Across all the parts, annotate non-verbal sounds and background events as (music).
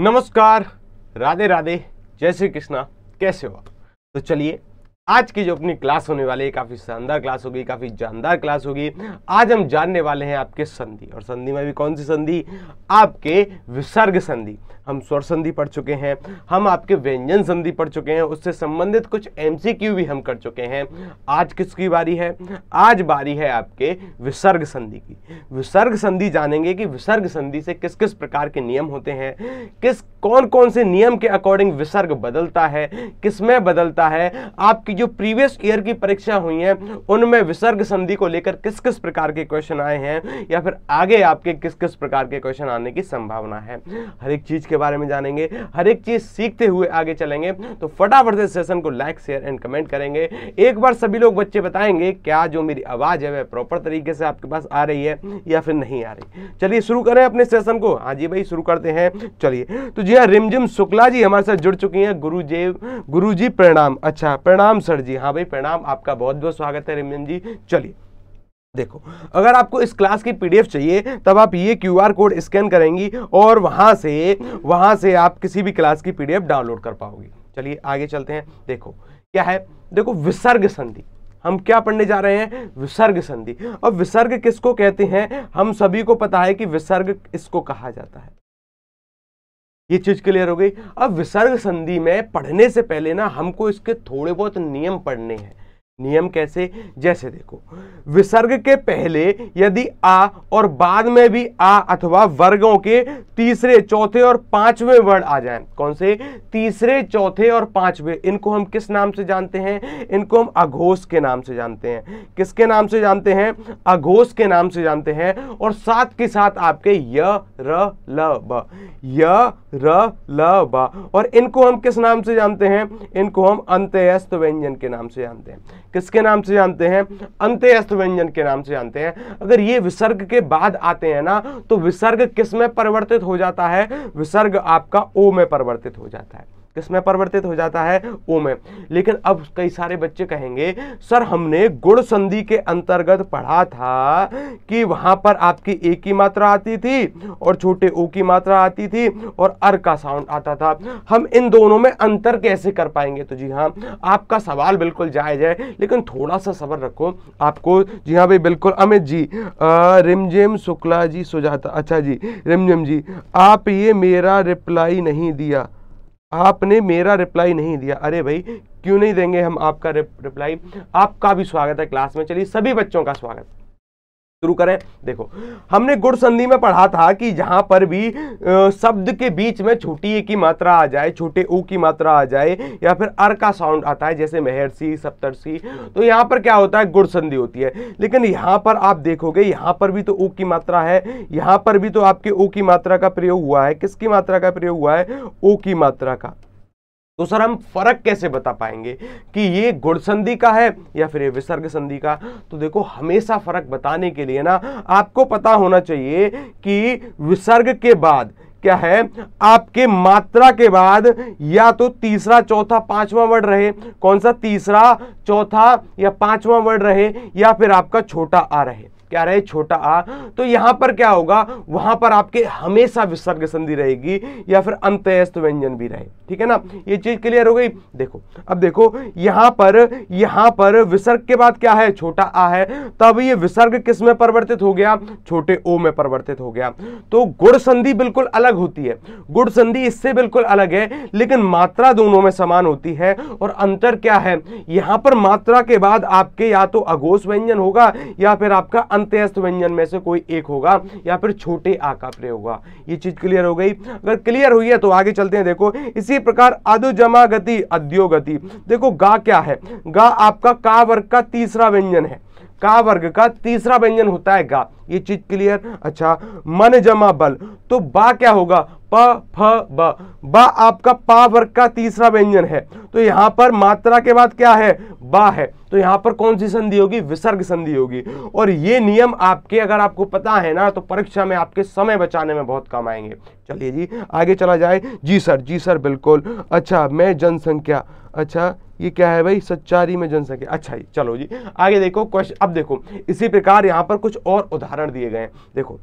नमस्कार। राधे राधे जय श्री कृष्णा। कैसे हो तो चलिए आज की जो अपनी क्लास होने वाली है, काफ़ी शानदार क्लास होगी, काफ़ी जानदार क्लास होगी। आज हम जानने वाले हैं आपके संधि, और संधि में भी कौन सी संधि? आपके विसर्ग संधि। हम स्वर संधि पढ़ चुके हैं, हम आपके व्यंजन संधि पढ़ चुके हैं, उससे संबंधित कुछ एमसीक्यू भी हम कर चुके हैं। आज किसकी बारी है? आज बारी है आपके विसर्ग संधि की। विसर्ग संधि जानेंगे कि विसर्ग संधि से किस किस प्रकार के नियम होते हैं, किस कौन कौन से नियम के अकॉर्डिंग विसर्ग बदलता है किसमें बदलता है, आपकी जो प्रीवियस ईयर की परीक्षा हुई है, उनमें विसर्ग संधि को लेकर किस किस प्रकार के क्वेश्चन आए हैं, या फिर आगे आपके किस किस प्रकार के क्वेश्चन आने की संभावना है? हर एक चीज़ के बारे में जानेंगे, हर एक चीज़ सीखते हुए आगे चलेंगे तो फटाफट से सेशन को लाइक शेयर एंड कमेंट करेंगे। एक बार सभी लोग बच्चे बताएँगे, क्या जो मेरी आवाज़ है, वह प्रॉपर तरीके से आपके पास आ रही है, या फिर नहीं आ रही। चलिए शुरू करें अपने सेशन को। हाँ जी भाई, शुरू करते हैं। चलिए। तो जी हाँ रिमझिम शुक्ला जी हमारे साथ जुड़ चुकी हैं। गुरु जी गुरु जी प्रणाम। अच्छा प्रणाम सर जी हाँ भाई, प्रणाम, आपका बहुत बहुत स्वागत है रिमझिम जी। चलिए, देखो, अगर आपको इस क्लास की पीडीएफ चाहिए, तब आप ये क्यूआर कोड स्कैन करेंगी और वहाँ से वहाँ से आप किसी भी क्लास की पीडीएफ डाउनलोड कर पाओगी। चलिए, आगे चलते हैं। देखो, क्या है? देखो, विसर्ग संधि। हम क्या पढ़ने जा रहे हैं? विसर्ग संधि। अब विसर्ग किसको कहते हैं? हम सभी को पता है कि विसर्ग इसको कहा जाता है। ये चीज़ क्लियर हो गई। अब विसर्ग संधि में पढ़ने से पहले ना हमको इसके थोड़े बहुत नियम पढ़ने हैं। नियम कैसे? जैसे देखो, विसर्ग के पहले यदि आ और बाद में भी आ अथवा वर्गों के तीसरे, चौथे और पाँचवें वर्ड आ जाएँ। कौन से? तीसरे, चौथे और पाँचवें। इनको हम किस नाम से जानते हैं? इनको हम अघोष के नाम से जानते हैं। किसके नाम से जानते हैं? अघोष के नाम से जानते हैं। और साथ के साथ आपके य, र, ल, ब। य, र, ल, ब। और इनको हम किस नाम से जानते हैं? इनको हम अंत्यस्त व्यंजन के नाम से जानते हैं। किसके नाम से जानते हैं? अंत्यस्त व्यंजन के नाम से जानते हैं। अगर ये विसर्ग के बाद आते हैं ना तो विसर्ग किसमें परिवर्तित हो जाता है? विसर्ग आपका ओ में परिवर्तित हो जाता है। किसमें परिवर्तित हो जाता है? ओ में। लेकिन अब कई सारे बच्चे कहेंगे, सर, हमने गुण संधि के अंतर्गत पढ़ा था कि वहाँ पर आपकी ए की मात्रा आती थी और छोटे ओ की मात्रा आती थी और अर का साउंड आता था। हम इन दोनों में अंतर कैसे कर पाएँगे? तो जी हाँ आपका सवाल बिल्कुल जायज़ है, लेकिन थोड़ा सा सबर रखो। आपको, जी हाँ भाई, बिल्कुल, अमित जी रिमझिम शुक्ला जी सुजाता अच्छा जी, रिमझिम जी, आप ये मेरा रिप्लाई नहीं दिया। आपने मेरा रिप्लाई नहीं दिया। अरे भाई, क्यों नहीं देंगे हम आपका रिप्लाई आपका भी स्वागत है क्लास में। चलिए, सभी बच्चों का स्वागत। शुरू करें। देखो, हमने गुड़ संधि में पढ़ा था कि जहाँ पर भी शब्द के बीच में छोटी ए की मात्रा आ जाए, छोटे ऊ की मात्रा आ जाए, या फिर अर का साउंड आता है, जैसे मेहरसी सप्तरसी तो यहाँ पर क्या होता है? गुड़ संधि होती है। लेकिन यहाँ पर आप देखोगे, यहाँ पर भी तो ऊ की मात्रा है, यहाँ पर भी तो आपके ऊ की मात्रा का प्रयोग हुआ है। किसकी मात्रा का प्रयोग हुआ है? ओ की मात्रा का। तो सर, हम फ़र्क कैसे बता पाएँगे कि ये गुड़ संधि का है या फिर ये विसर्ग संधि का? तो देखो, हमेशा फ़र्क बताने के लिए ना, आपको पता होना चाहिए कि विसर्ग के बाद क्या है? आपके मात्रा के बाद या तो तीसरा, चौथा, पांचवा वर्ड रहे। कौन सा? तीसरा, चौथा या पांचवा वर्ड रहे या फिर आपका छोटा आ रहे। क्या रहे, छोटा आ तो यहाँ पर क्या होगा? वहाँ पर आपके हमेशा विसर्ग संधि रहेगी या फिर अंत्यस्त व्यंजन भी रहे। ठीक है ना? ये चीज़ क्लियर हो गई? देखो, अब देखो, यहाँ पर यहाँ पर विसर्ग के बाद क्या है? छोटा आ है। तब ये विसर्ग किसमें परिवर्तित हो गया? छोटे ओ में परिवर्तित हो गया। तो गुड़ संधि बिल्कुल अलग होती है। गुड़ संधि इससे बिल्कुल अलग है, लेकिन मात्रा दोनों में समान होती है। और अंतर क्या है? यहाँ पर मात्रा के बाद आपके या तो अघोष व्यंजन होगा या फिर आपका अंत्यस्त व्यंजन में से कोई एक होगा या फिर छोटे आ का प्रयोग होगा। ये चीज़ क्लियर हो गई। अगर क्लियर हुई है तो आगे चलते हैं। देखो, इसी प्रकार अधुजमा गति देखो, गा क्या है? गा आपका का वर्ग का तीसरा व्यंजन है। का वर्ग का तीसरा व्यंजन होता है गा। ये चीज़ क्लियर अच्छा मन जमा बल। तो बा क्या होगा? प, फ, ब। बा आपका पा वर्ग का तीसरा व्यंजन है। तो यहाँ पर मात्रा के बाद क्या है? बा है। तो यहाँ पर कौन सी संधि होगी? विसर्ग संधि होगी। और ये नियम आपके, अगर आपको पता है ना तो परीक्षा में आपके समय बचाने में बहुत काम आएँगे। चलिए जी, आगे चला जाए। जी सर जी सर, बिल्कुल। अच्छा मैं जनसंख्या। अच्छा ये क्या है भाई? सच्चारी में जनसंख्या अच्छा जी, चलो जी। आगे देखो क्वेश्चन अब देखो, इसी प्रकार यहाँ पर कुछ और उदाहरण दिए गए हैं। देखो,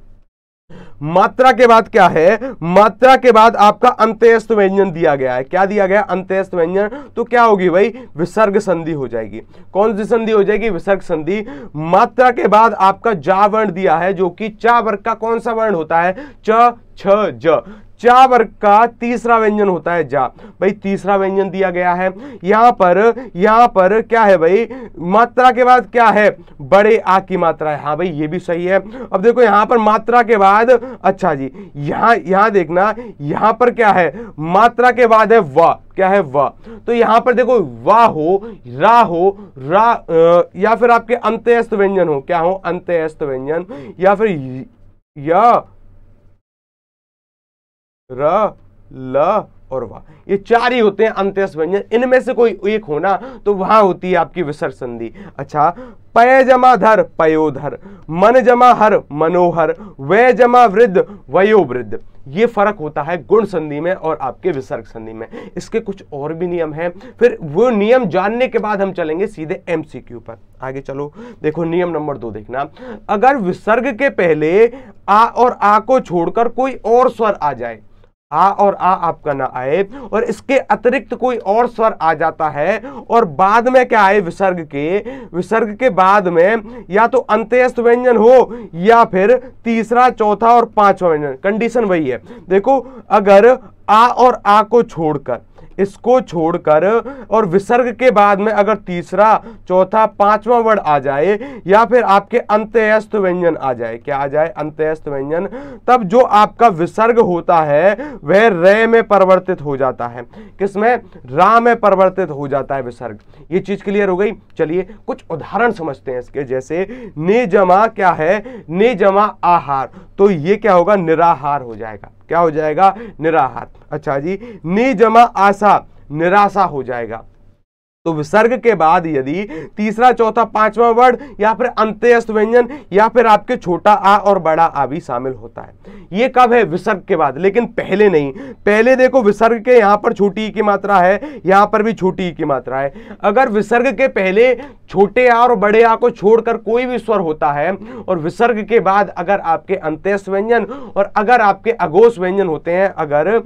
मात्रा के बाद क्या है? मात्रा के बाद आपका अंत्यस्त व्यंजन दिया गया है। क्या दिया गया? अंत्यस्त व्यंजन। तो क्या होगी भाई? विसर्ग संधि हो जाएगी। कौन सी संधि हो जाएगी? विसर्ग संधि। मात्रा के बाद आपका जा वर्ण दिया है, जो कि चा वर्ग का कौन सा वर्ण होता है? च, छ चा वर्ग का तीसरा व्यंजन होता है जा। भाई, तीसरा व्यंजन दिया गया है। यहाँ पर यहाँ पर क्या है भाई? मात्रा के बाद क्या है? बड़े आ की मात्रा है। हाँ भाई, ये भी सही है। अब देखो, यहाँ पर मात्रा के बाद अच्छा जी, यहाँ यहाँ देखना, यहाँ पर क्या है? मात्रा के बाद है व। क्या है व? तो यहाँ पर देखो, वा हो, रा हो, रा या फिर आपके अंत्यस्त व्यंजन हो। क्या हो? अंत्यस्त व्यंजन। या फिर या र, ल और वा। ये चार ही होते हैं अंत्यस व्यंजन। इनमें से कोई एक होना तो वहाँ होती है आपकी विसर्ग संधि। अच्छा पय जमा धर पयोधर मन जमा हर, मनोहर। वे जमा वृद्ध, वयो वृद्ध। ये फ़र्क होता है गुण संधि में और आपके विसर्ग संधि में। इसके कुछ और भी नियम हैं। फिर वो नियम जानने के बाद हम चलेंगे सीधे एमसीक्यू पर। आगे चलो। देखो, नियम नंबर दो देखना। अगर विसर्ग के पहले आ और आ को छोड़कर कोई और स्वर आ जाए आ और आ आपका ना आए, और इसके अतिरिक्त कोई और स्वर आ जाता है। और बाद में क्या आए? विसर्ग के। विसर्ग के बाद में या तो अंत्यस्त व्यंजन हो, या फिर तीसरा, चौथा और पांचवा व्यंजन। कंडीशन वही है। देखो, अगर आ और आ को छोड़कर इसको छोड़कर और विसर्ग के बाद में अगर तीसरा, चौथा, पांचवा वर्ड आ जाए या फिर आपके अंत्यस्त व्यंजन आ जाए, क्या आ जाए? अंत्यस्त व्यंजन। तब जो आपका विसर्ग होता है, वह रे में परिवर्तित हो जाता है। किसमें रा में परिवर्तित हो जाता है विसर्ग। ये चीज़ क्लियर हो गई? चलिए, कुछ उदाहरण समझते हैं इसके। जैसे, ने जमा क्या है? ने जमा आहार। तो ये क्या होगा? निराहार हो जाएगा। क्या हो जाएगा? निराहत अच्छा जी नी जमा आशा निराशा हो जाएगा। तो विसर्ग के बाद यदि तीसरा, चौथा, पांचवा वर्ड या फिर अंत्यस्त व्यंजन या फिर आपके छोटा आ और बड़ा आ भी शामिल होता है। ये कब है? विसर्ग के बाद। लेकिन पहले नहीं। पहले देखो, विसर्ग के यहाँ पर छोटी की मात्रा है, यहाँ पर भी छोटी की मात्रा है। अगर विसर्ग के पहले छोटे आ और बड़े आ को छोड़कर कोई भी स्वर होता है और विसर्ग के बाद अगर आपके अंत्यस्त व्यंजन और अगर आपके अगोश व्यंजन होते हैं, अगर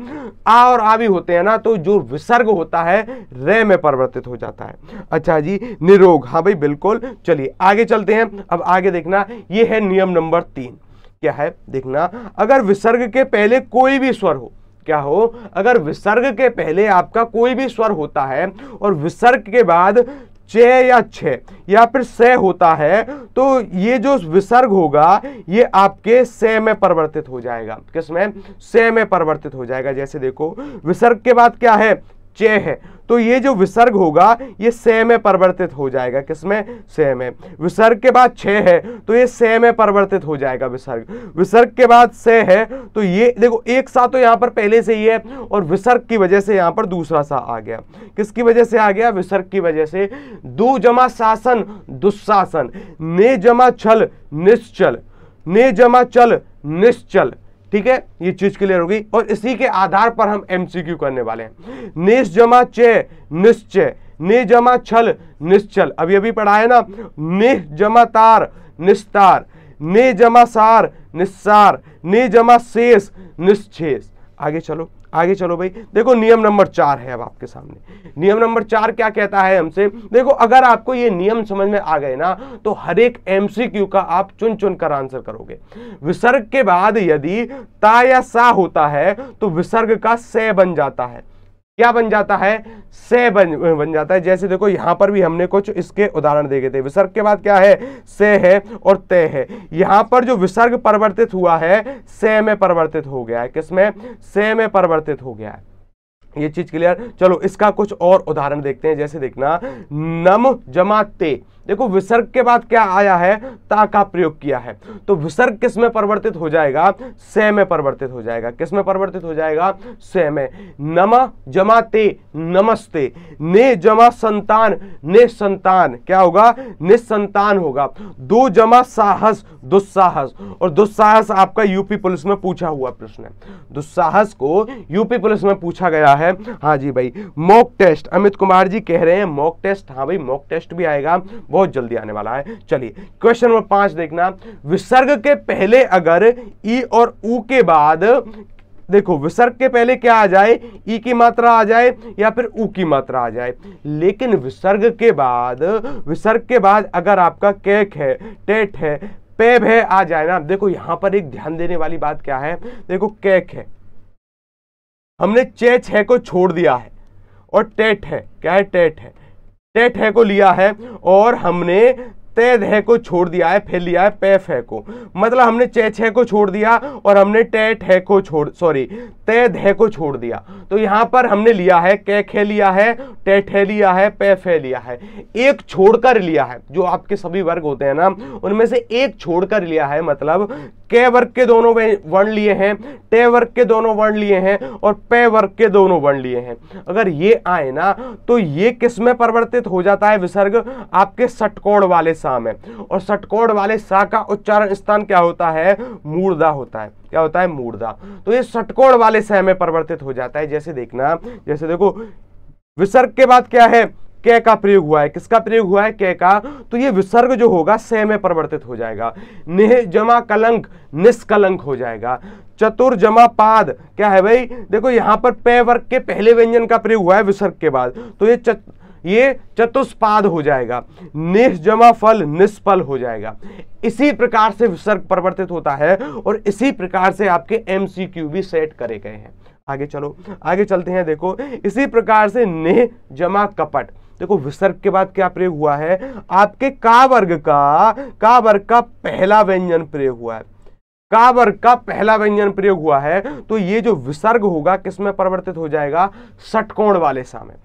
आ और आ भी होते हैं ना तो जो विसर्ग होता है रे में परिवर्तित हो जाता जाता है। अच्छा जी, निरोग। हाँ भाई, बिल्कुल। चलिए, आगे चलते हैं। अब आगे देखना, ये है नियम नंबर तीन। क्या है? देखना, अगर विसर्ग के पहले कोई भी स्वर हो, क्या हो? अगर विसर्ग के पहले आपका कोई भी स्वर होता है और विसर्ग के बाद चे या छ, या फिर से होता है तो ये जो विसर्ग होगा, ये आपके से में परिवर्तित हो जाएगा। किसमें से में परिवर्तित हो जाएगा। जैसे देखो, विसर्ग के बाद क्या है? चे है। तो ये जो विसर्ग होगा, ये से में परिवर्तित हो जाएगा। किसमें से में। विसर्ग के बाद छे है तो ये से में परिवर्तित हो जाएगा विसर्ग। विसर्ग के बाद से है तो ये देखो, एक सा तो यहाँ पर पहले से ही है, और विसर्ग की वजह से यहाँ पर दूसरा सा आ गया। किसकी वजह से आ गया? विसर्ग की वजह से। दु जमा शासन दुशासन ने जमा छल निश्चल। ने जमा चल, निश्चल। ठीक है? ये चीज़ क्लियर होगी और इसी के आधार पर हम एमसीक्यू करने वाले हैं। निश जमा चे निश्चय। ने जमा छल, निश्चल। अभी अभी पढ़ा है ना? ने जमा तार, निस्तार। ने जमा सार, निस्सार। ने जमा शेष निश्चेष आगे चलो। आगे चलो भाई। देखो, नियम नंबर चार है अब आपके सामने। नियम नंबर चार क्या कहता है हमसे? देखो, अगर आपको ये नियम समझ में आ गए ना तो हर एक एमसीक्यू का आप चुन चुन कर आंसर करोगे। विसर्ग के बाद यदि ता या सा होता है तो विसर्ग का से बन जाता है। क्या बन जाता है? से बन बन जाता है। जैसे देखो, यहाँ पर भी हमने कुछ इसके उदाहरण देखे थे। विसर्ग के बाद क्या है? से है और ते है। यहाँ पर जो विसर्ग परिवर्तित हुआ है, से में परिवर्तित हो गया है। किसमें से में परिवर्तित हो गया है। ये चीज़ क्लियर चलो, इसका कुछ और उदाहरण देखते हैं। जैसे देखना, नम जमा ते देखो, विसर्ग के बाद क्या आया है? ता का प्रयोग किया है। तो विसर्ग किसमें परिवर्तित हो जाएगा? से में परिवर्तित हो जाएगा। किसमें परिवर्तित हो जाएगा? से में। नम जमा ते, नमस्ते। ने जमा संतान, ने संतान। क्या होगा? निसंतान होगा। दो जमा साहस, दुस्साहस। और दुस्साहस आपका यूपी पुलिस में पूछा हुआ प्रश्न है। दुस्साहस को यूपी पुलिस में पूछा गया है। हाँ जी भाई, मॉक टेस्ट। अमित कुमार जी कह रहे हैं, मॉक टेस्ट। हाँ भाई, मॉक टेस्ट भी आएगा। बहुत जल्दी आने वाला है। चलिए क्वेश्चन नंबर पाँच देखना। विसर्ग के पहले अगर ई और ऊ के बाद, देखो, विसर्ग के पहले क्या आ जाए? ई की मात्रा आ जाए या फिर ऊ की मात्रा आ जाए? लेकिन विसर्ग के बाद, विसर्ग के बाद अगर आपका केक है टेट है पेब है, आ जाए ना, देखो, यहाँ पर एक ध्यान देने वाली बात क्या है? देखो केक है। हमने चे छह को छोड़ दिया है और टेट है। क्या है? टेट है। है को लिया है और हमने तेद है को छोड़ दिया है फिर लिया है पेफ है को। मतलब हमने चे छह को छोड़ दिया और हमने टेट है को छोड़ सॉरी तेद है को छोड़ दिया। तो यहाँ पर हमने लिया है, के खे लिया है टेट है लिया है पेफ है लिया है। एक छोड़कर लिया है, जो आपके सभी वर्ग होते हैं ना, उनमें से एक छोड़कर लिया है मतलब के वर्ग के दोनों वर्ण लिए हैं, टे वर्ग के दोनों वर्ण लिए हैं और पे वर्ग के दोनों वर्ण लिए हैं। अगर ये आए ना तो ये किसमें परिवर्तित हो जाता है विसर्ग? आपके सटकोण वाले सा में। और सटकोण वाले सा का उच्चारण स्थान क्या होता है? मूर्धा होता है। क्या होता है? मूर्धा तो ये सटकोण वाले सह में परिवर्तित हो जाता है। जैसे देखना जैसे देखो विसर्ग के बाद क्या है? कै का प्रयोग हुआ है। किसका प्रयोग हुआ है? कै का। तो ये विसर्ग जो होगा से में परिवर्तित हो जाएगा। निह जमा कलंक निष्कलंक हो जाएगा। चतुर जमा पाद क्या है भाई? देखो यहाँ पर पे वर्ग के पहले व्यंजन का प्रयोग हुआ है विसर्ग के बाद। तो ये चत, ये चतुष्पाद हो जाएगा निह जमा फल निष्फल हो जाएगा। इसी प्रकार से विसर्ग परिवर्तित होता है और इसी प्रकार से आपके एमसीक्यू भी सेट करे गए हैं। आगे चलो, आगे चलते हैं, देखो, इसी प्रकार से नेह जमा कपट। देखो, विसर्ग के बाद क्या प्रयोग हुआ है? आपके का वर्ग का का वर्ग का पहला व्यंजन प्रयोग हुआ है। का वर्ग का पहला व्यंजन प्रयोग हुआ है तो ये जो विसर्ग होगा किसमें परिवर्तित हो जाएगा? षटकोण वाले सा में।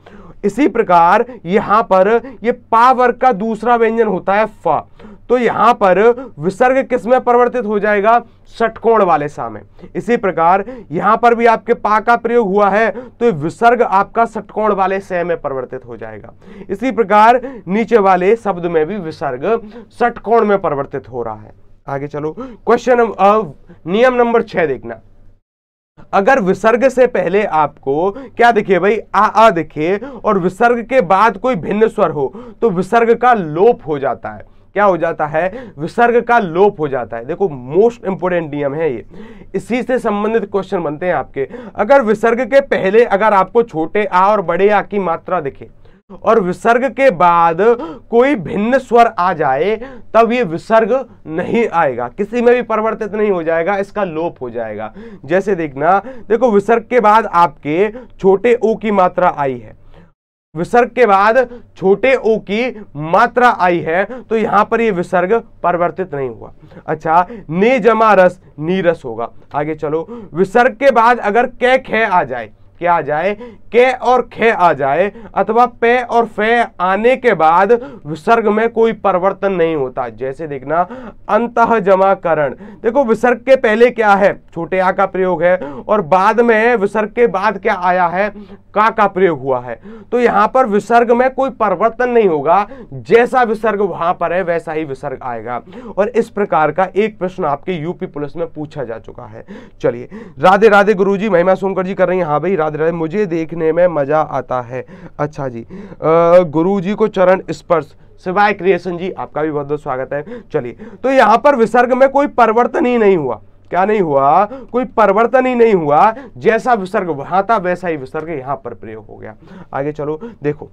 इसी प्रकार, यहाँ पर ये पा वर्ग का दूसरा व्यंजन होता है फ। तो यहाँ पर विसर्ग किसमें परिवर्तित हो जाएगा? षटकोण वाले सा में। इसी प्रकार, यहाँ पर भी आपके पा का प्रयोग हुआ है तो विसर्ग आपका षटकोण वाले से में परिवर्तित हो जाएगा। इसी प्रकार, नीचे वाले शब्द में भी विसर्ग षटकोण में परिवर्तित हो रहा है। आगे चलो। क्वेश्चन नियम नंबर छह देखना। अगर विसर्ग से पहले आपको, क्या दिखे भाई? आ आ दिखे और विसर्ग के बाद कोई भिन्न स्वर हो तो विसर्ग का लोप हो जाता है। क्या हो जाता है? विसर्ग का लोप हो जाता है। देखो मोस्ट इंपोर्टेंट नियम है ये। इसी से संबंधित क्वेश्चन बनते हैं आपके। अगर विसर्ग के पहले अगर आपको छोटे आ और बड़े आ की मात्रा दिखे और विसर्ग के बाद कोई भिन्न स्वर आ जाए, तब ये विसर्ग नहीं आएगा। किसी में भी परिवर्तित नहीं हो जाएगा, इसका लोप हो जाएगा। जैसे देखना, देखो विसर्ग के बाद आपके छोटे ओ की मात्रा आई है। विसर्ग के बाद छोटे ओ की मात्रा आई है तो यहाँ पर ये विसर्ग परिवर्तित नहीं हुआ। अच्छा ने जमा रस नीरस होगा। आगे चलो। विसर्ग के बाद अगर कै खे आ जाए क्या आ जाए, के और खे आ जाए, अथवा पे और फे आने के बाद विसर्ग में कोई परिवर्तन नहीं होता। जैसे देखना अंत जमाकरण देखो, विसर्ग के पहले क्या है? छोटे आ का प्रयोग है, और बाद में विसर्ग के बाद क्या आया है? का का प्रयोग हुआ है। तो यहाँ पर विसर्ग में कोई परिवर्तन नहीं होगा। जैसा विसर्ग वहाँ पर है, वैसा ही विसर्ग आएगा। और इस प्रकार का एक प्रश्न आपके यूपी पुलिस में पूछा जा चुका है। चलिए राधे राधे गुरुजी, महिमा सोनकर जी कर रही हैं। हाँ भाई राधे रहे, मुझे देखने में मज़ा आता है। अच्छा जी गुरु जी को चरण स्पर्श, सिवाय क्रिएशन जी, आपका भी बहुत बहुत स्वागत है। चलिए तो यहाँ पर विसर्ग में कोई परिवर्तन ही नहीं हुआ। क्या नहीं हुआ? कोई परिवर्तन ही नहीं हुआ। जैसा विसर्ग, वहाँ था, वैसा ही विसर्ग यहाँ पर प्रयोग हो गया। आगे चलो, देखो।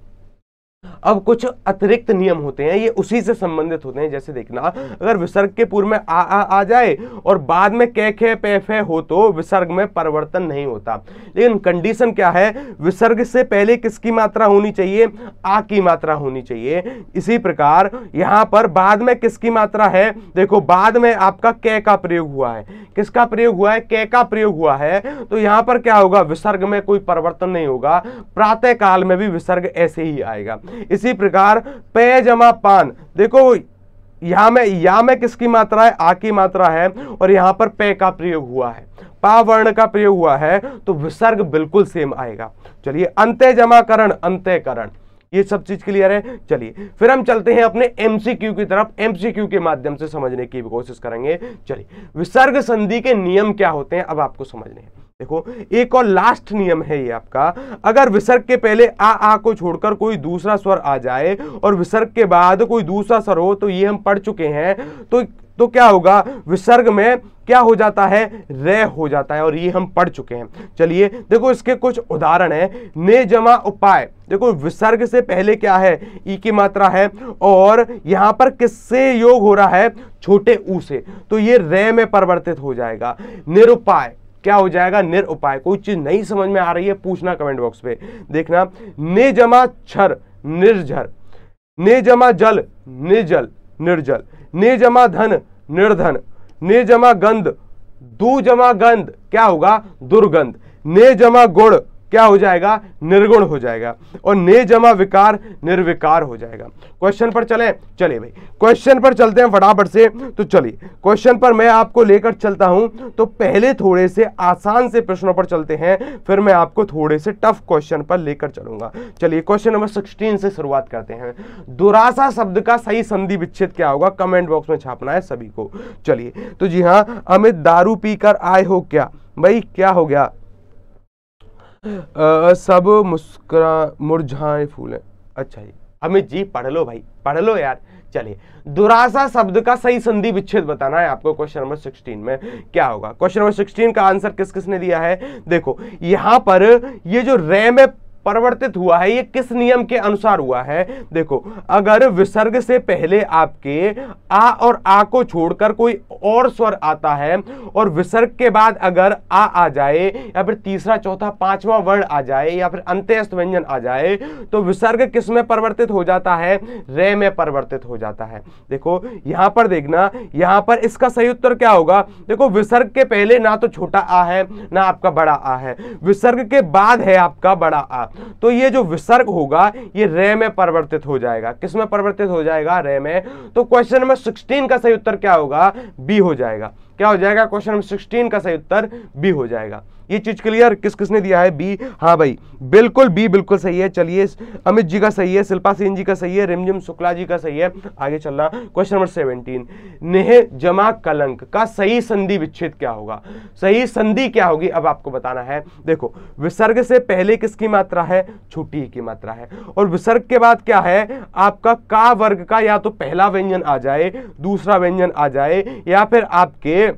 अब कुछ अतिरिक्त नियम होते हैं ये उसी से संबंधित होते हैं जैसे देखना अगर विसर्ग के पूर्व में आ आ, आ जाए और बाद में कै खे पे फे हो तो विसर्ग में परिवर्तन नहीं होता। लेकिन कंडीशन क्या है? विसर्ग से पहले किसकी मात्रा होनी चाहिए? आ की मात्रा होनी चाहिए। इसी प्रकार यहाँ पर बाद में किसकी मात्रा है? देखो बाद में आपका कै का प्रयोग हुआ है। किसका प्रयोग हुआ है? कै का प्रयोग हुआ है। तो यहाँ पर क्या होगा? विसर्ग में कोई परिवर्तन नहीं होगा। प्रातः काल में भी विसर्ग ऐसे ही आएगा। इसी प्रकार पे जमा पान। देखो, यहाँ में या में किसकी मात्रा है? आ की मात्रा है और यहाँ पर पे का प्रयोग हुआ है। पा वर्ण का प्रयोग हुआ है तो विसर्ग बिल्कुल सेम आएगा। चलिए, अंत्य जमाकरण, अंत्यकरण। ये सब चीज़ क्लियर है? चलिए, फिर हम चलते हैं अपने एमसीक्यू की तरफ़। एमसीक्यू के माध्यम से समझने की कोशिश करेंगे। चलिए, विसर्ग संधि के नियम क्या होते हैं? अब आपको समझने हैं। देखो, एक और लास्ट नियम है ये आपका। अगर विसर्ग के पहले आ आ को छोड़कर कोई दूसरा स्वर आ जाए और विसर्ग के बाद कोई दूसरा स्वर हो तो ये हम पढ़ चुके हैं। तो तो क्या होगा? विसर्ग में क्या हो जाता है? रे हो जाता है और ये हम पढ़ चुके हैं। चलिए, देखो, इसके कुछ उदाहरण है। ने जमा उपाय। देखो, विसर्ग से पहले क्या है? ई की मात्रा है और यहाँ पर किससे योग हो रहा है? छोटे ऊ से। तो ये रे में परिवर्तित हो जाएगा। निरुपाय। क्या हो जाएगा? निर उपाय। कोई चीज़ नहीं समझ में आ रही है, पूछना कमेंट बॉक्स पे। देखना ने जमा छर निर्जर। ने जमा जल, निर्जल निर्जल। ने जमा धन, निर्धन। ने जमा गंध दू जमा गंध। क्या होगा? दुर्गंध। ने जमा गुण क्या हो जाएगा? निर्गुण हो जाएगा। और ने जमा विकार, निर्विकार हो जाएगा। क्वेश्चन पर चले। चलिए भाई। क्वेश्चन पर चलते हैं फटाफट से। तो चलिए। क्वेश्चन पर मैं आपको लेकर चलता हूँ। तो पहले थोड़े से आसान से प्रश्नों पर चलते हैं। फिर मैं आपको थोड़े से टफ क्वेश्चन पर लेकर चलूँगा। चलिए क्वेश्चन नंबर सिक्सटीन से शुरुआत करते हैं। दुरासा शब्द का सही संधि विच्छेद क्या होगा? कमेंट बॉक्स में छापना है सभी को। चलिए। तो जी हाँ अमित दारू पीकर आए हो क्या? भाई, क्या हो गया? आ, सब मुस्कुरा मुरझाए फूल। अच्छा जी। अमित जी पढ़ लो भाई पढ़ लो यार। चलिए दुरासा शब्द का सही संधि विच्छेद बताना है आपको क्वेश्चन नंबर 16 में। क्या होगा? क्वेश्चन नंबर 16 का आंसर किस किसने दिया है? देखो यहाँ पर ये जो रैम में परिवर्तित हुआ है, ये किस नियम के अनुसार हुआ है? देखो, अगर विसर्ग से पहले आपके आ और आ को छोड़कर कोई और स्वर आता है और विसर्ग के बाद अगर आ आ जाए या फिर तीसरा, चौथा, पांचवा वर्ण आ जाए या फिर अंत्यस्त व्यंजन आ जाए तो विसर्ग किसमें परिवर्तित हो जाता है? रे में परिवर्तित हो जाता है। देखो, यहाँ पर देखना, यहाँ पर इसका सही उत्तर क्या होगा? देखो, विसर्ग के पहले ना तो छोटा आ है, ना आपका बड़ा आ है। विसर्ग के बाद है आपका बड़ा आ। तो ये जो विसर्ग होगा, ये रे में परिवर्तित हो जाएगा। किसमें परिवर्तित हो जाएगा? रे में। तो क्वेश्चन नंबर सिक्सटीन का सही उत्तर क्या होगा? बी हो जाएगा। क्या हो जाएगा? क्वेश्चन नंबर सिक्सटीन का सही उत्तर बी हो जाएगा। ये चीज़ क्लियर किस किसने दिया है? बी हाँ भाई, बिल्कुल बी बिल्कुल सही है। चलिए, अमित जी का सही है, शिल्पा सेन जी का सही है, रिमझिम शुक्ला जी का सही है। आगे चलना क्वेश्चन नंबर सेवनटीन नेह, जमा कलंक का सही संधि विच्छेद क्या होगा? सही संधि क्या होगी? अब आपको बताना है। देखो, विसर्ग से पहले किसकी मात्रा है? छोटी की मात्रा है। और विसर्ग के बाद क्या है? आपका का वर्ग का या तो पहला व्यंजन आ जाए, दूसरा व्यंजन आ जाए, या फिर आपके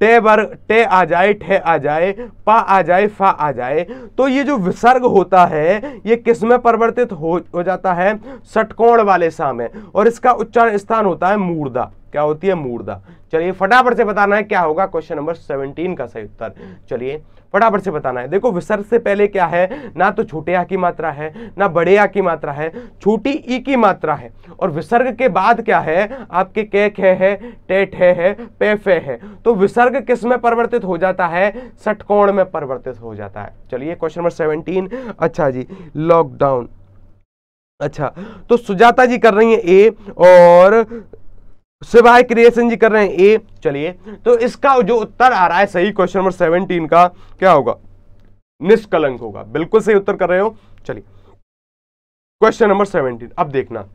टे बर टे आ जाए ठे आ जाए पा आ जाए फा आ जाए। तो ये जो विसर्ग होता है ये किसमें परिवर्तित हो, हो जाता है? सटकोण वाले सा और इसका उच्चारण स्थान होता है मूर्दा क्या होती है? मूर्दा चलिए फटाफट से बताना है क्या होगा? क्वेश्चन नंबर सेवनटीन का सही उत्तर। चलिए फटाफट से बताना है। देखो विसर्ग से पहले क्या है? ना तो छोटे आ की मात्रा है ना बड़े आ की मात्रा है छोटी ई की मात्रा है। और विसर्ग के बाद क्या है? आपके के खे है टेट है, है पे फे है। तो विसर्ग किसमें परिवर्तित हो जाता है? षटकोण में परिवर्तित हो जाता है। चलिए क्वेश्चन नंबर सेवनटीन। अच्छा जी लॉकडाउन। अच्छा तो सुजाता जी कर रही है ए और सिवाय क्रिएशन जी कर रहे हैं, ए, चलिए। तो इसका जो उत्तर आ रहा है, सही क्वेश्चन नंबर सेवनटीन का, क्या होगा? निष्कलंक होगा। बिल्कुल सही उत्तर कर रहे हो। चलिए। क्वेश्चन नंबर सेवनटीन अब देखना।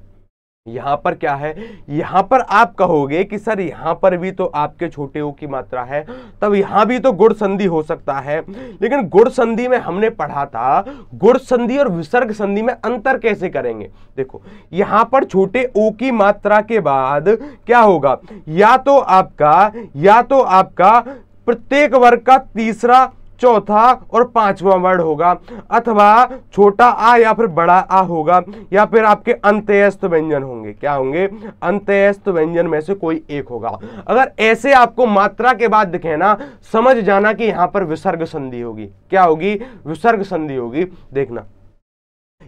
यहाँ पर क्या है? यहाँ पर आप कहोगे कि, सर, यहाँ पर भी तो आपके छोटे ओ की मात्रा है, तब यहाँ भी तो गुड़ संधि हो सकता है। लेकिन गुड़ संधि में हमने पढ़ा था, गुड़ संधि और विसर्ग संधि में अंतर कैसे करेंगे? देखो, यहाँ पर छोटे ओ की मात्रा के बाद क्या होगा? या तो आपका, या तो आपका प्रत्येक वर्ग का तीसरा चौथा और पांचवा वर्ड होगा, अथवा छोटा आ या फिर बड़ा आ होगा, या फिर आपके अंत्यस्त व्यंजन होंगे। क्या होंगे? अंत्यस्त व्यंजन में से कोई एक होगा। अगर ऐसे आपको मात्रा के बाद दिखे ना, समझ जाना कि यहाँ पर विसर्ग संधि होगी। क्या होगी? विसर्ग संधि होगी। देखना।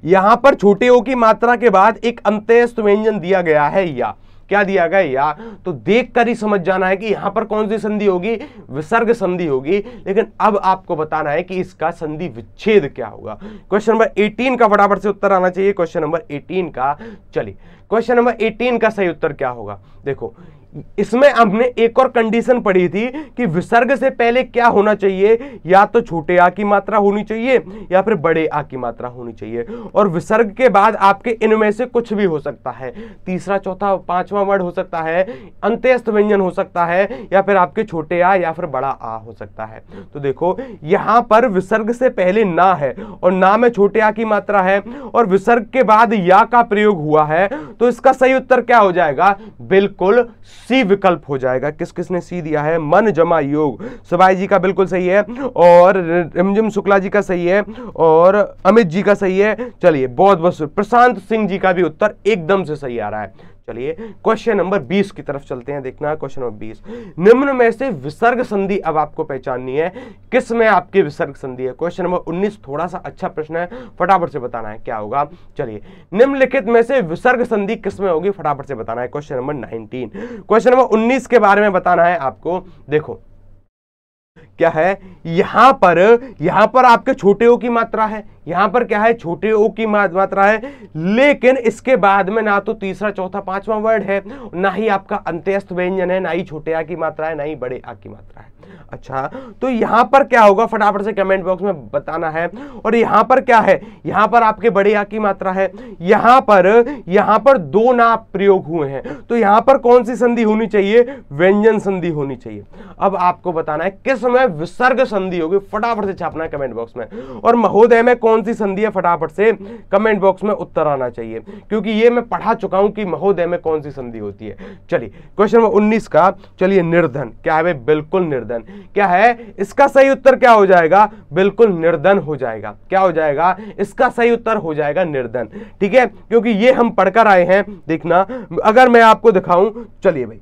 यहाँ पर छोटे ओ की मात्रा के बाद एक अंत्यस्त व्यंजन दिया गया है या। क्या दिया गया या तो देख कर ही समझ जाना है कि यहाँ पर कौन सी संधि होगी? विसर्ग संधि होगी। लेकिन अब आपको बताना है कि इसका संधि विच्छेद क्या होगा? क्वेश्चन नंबर 18 का फटाफट से उत्तर आना चाहिए। क्वेश्चन नंबर 18 का चलिए। क्वेश्चन नंबर 18 का सही उत्तर क्या होगा? देखो इसमें हमने एक और कंडीशन पढ़ी थी कि विसर्ग से पहले क्या होना चाहिए? या तो छोटे आ की मात्रा होनी चाहिए, या फिर बड़े आ की मात्रा होनी चाहिए। और विसर्ग के बाद आपके इनमें से कुछ भी हो सकता है। तीसरा, चौथा, पांचवा वर्ड हो सकता है अंत्यस्त व्यंजन हो सकता है, या फिर आपके छोटे आ, या फिर बड़ा आ हो सकता है। तो देखो, यहाँ पर विसर्ग से पहले ना है, और ना में छोटे आ की मात्रा है, और विसर्ग के बाद या का प्रयोग हुआ है तो इसका सही उत्तर क्या हो जाएगा? बिल्कुल सी विकल्प हो जाएगा। किस किसने सी दिया है? मन जमा योग। सबाई जी का बिल्कुल सही है और रिमझिम शुक्ला जी का सही है और अमित जी का सही है। चलिए, बहुत बहुत प्रशांत सिंह जी का भी उत्तर एकदम से सही आ रहा है। चलिए क्वेश्चन नंबर 20 की तरफ़ चलते हैं, देखना क्वेश्चन नंबर 20 निम्न में से विसर्ग संधि अब आपको पहचाननी है। किसमें आपकी विसर्ग संधि है? क्वेश्चन नंबर 19 थोड़ा सा अच्छा प्रश्न है, फटाफट से बताना है, क्या होगा? चलिए, निम्नलिखित में से विसर्ग संधि किसमें होगी? फटाफट से बताना है question number nineteen. Question number उन्नीस के बारे में बताना है आपको, देखो। क्या है? यहाँ पर यहाँ पर आपके छोटे ओ की मात्रा है। यहाँ पर क्या है? छोटे ओ की मात्रा है। लेकिन इसके बाद में ना तो तीसरा, चौथा, पांचवा वर्ड है। ना ही आपका अंत्यस्त व्यंजन है, ना ही छोटे आ की मात्रा है, ना ही बड़े आ की मात्रा है। अच्छा तो यहाँ पर क्या होगा? फटाफट से कमेंट बॉक्स में बताना है। और यहाँ पर क्या है? यहाँ पर आपके बड़े आ की मात्रा है। यहाँ पर यहाँ पर दो ना प्रयोग हुए हैं। तो यहाँ पर कौन सी संधि होनी चाहिए? व्यंजन संधि होनी चाहिए। अब आपको बताना है, किसमें विसर्ग संधि होगी? फटाफट से छापना है कमेंट बॉक्स में। और महोदय में कौन सी संधि है फटाफट से कमेंट बॉक्स में उत्तर आना चाहिए। क्योंकि ये मैं पढ़ा चुका हूँ कि महोदय में कौन सी संधि होती है। चलिए, क्वेश्चन नंबर उन्नीस का, चलिए निर्धन। क्या है बिल्कुल निर्धन। क्या है? इसका सही उत्तर क्या हो जाएगा? बिल्कुल निर्धन हो जाएगा। क्या हो जाएगा? इसका सही उत्तर हो जाएगा निर्धन। ठीक है? क्योंकि ये हम पढ़कर आए हैं, देखना। अगर मैं आपको दिखाऊँ, चलिए भाई।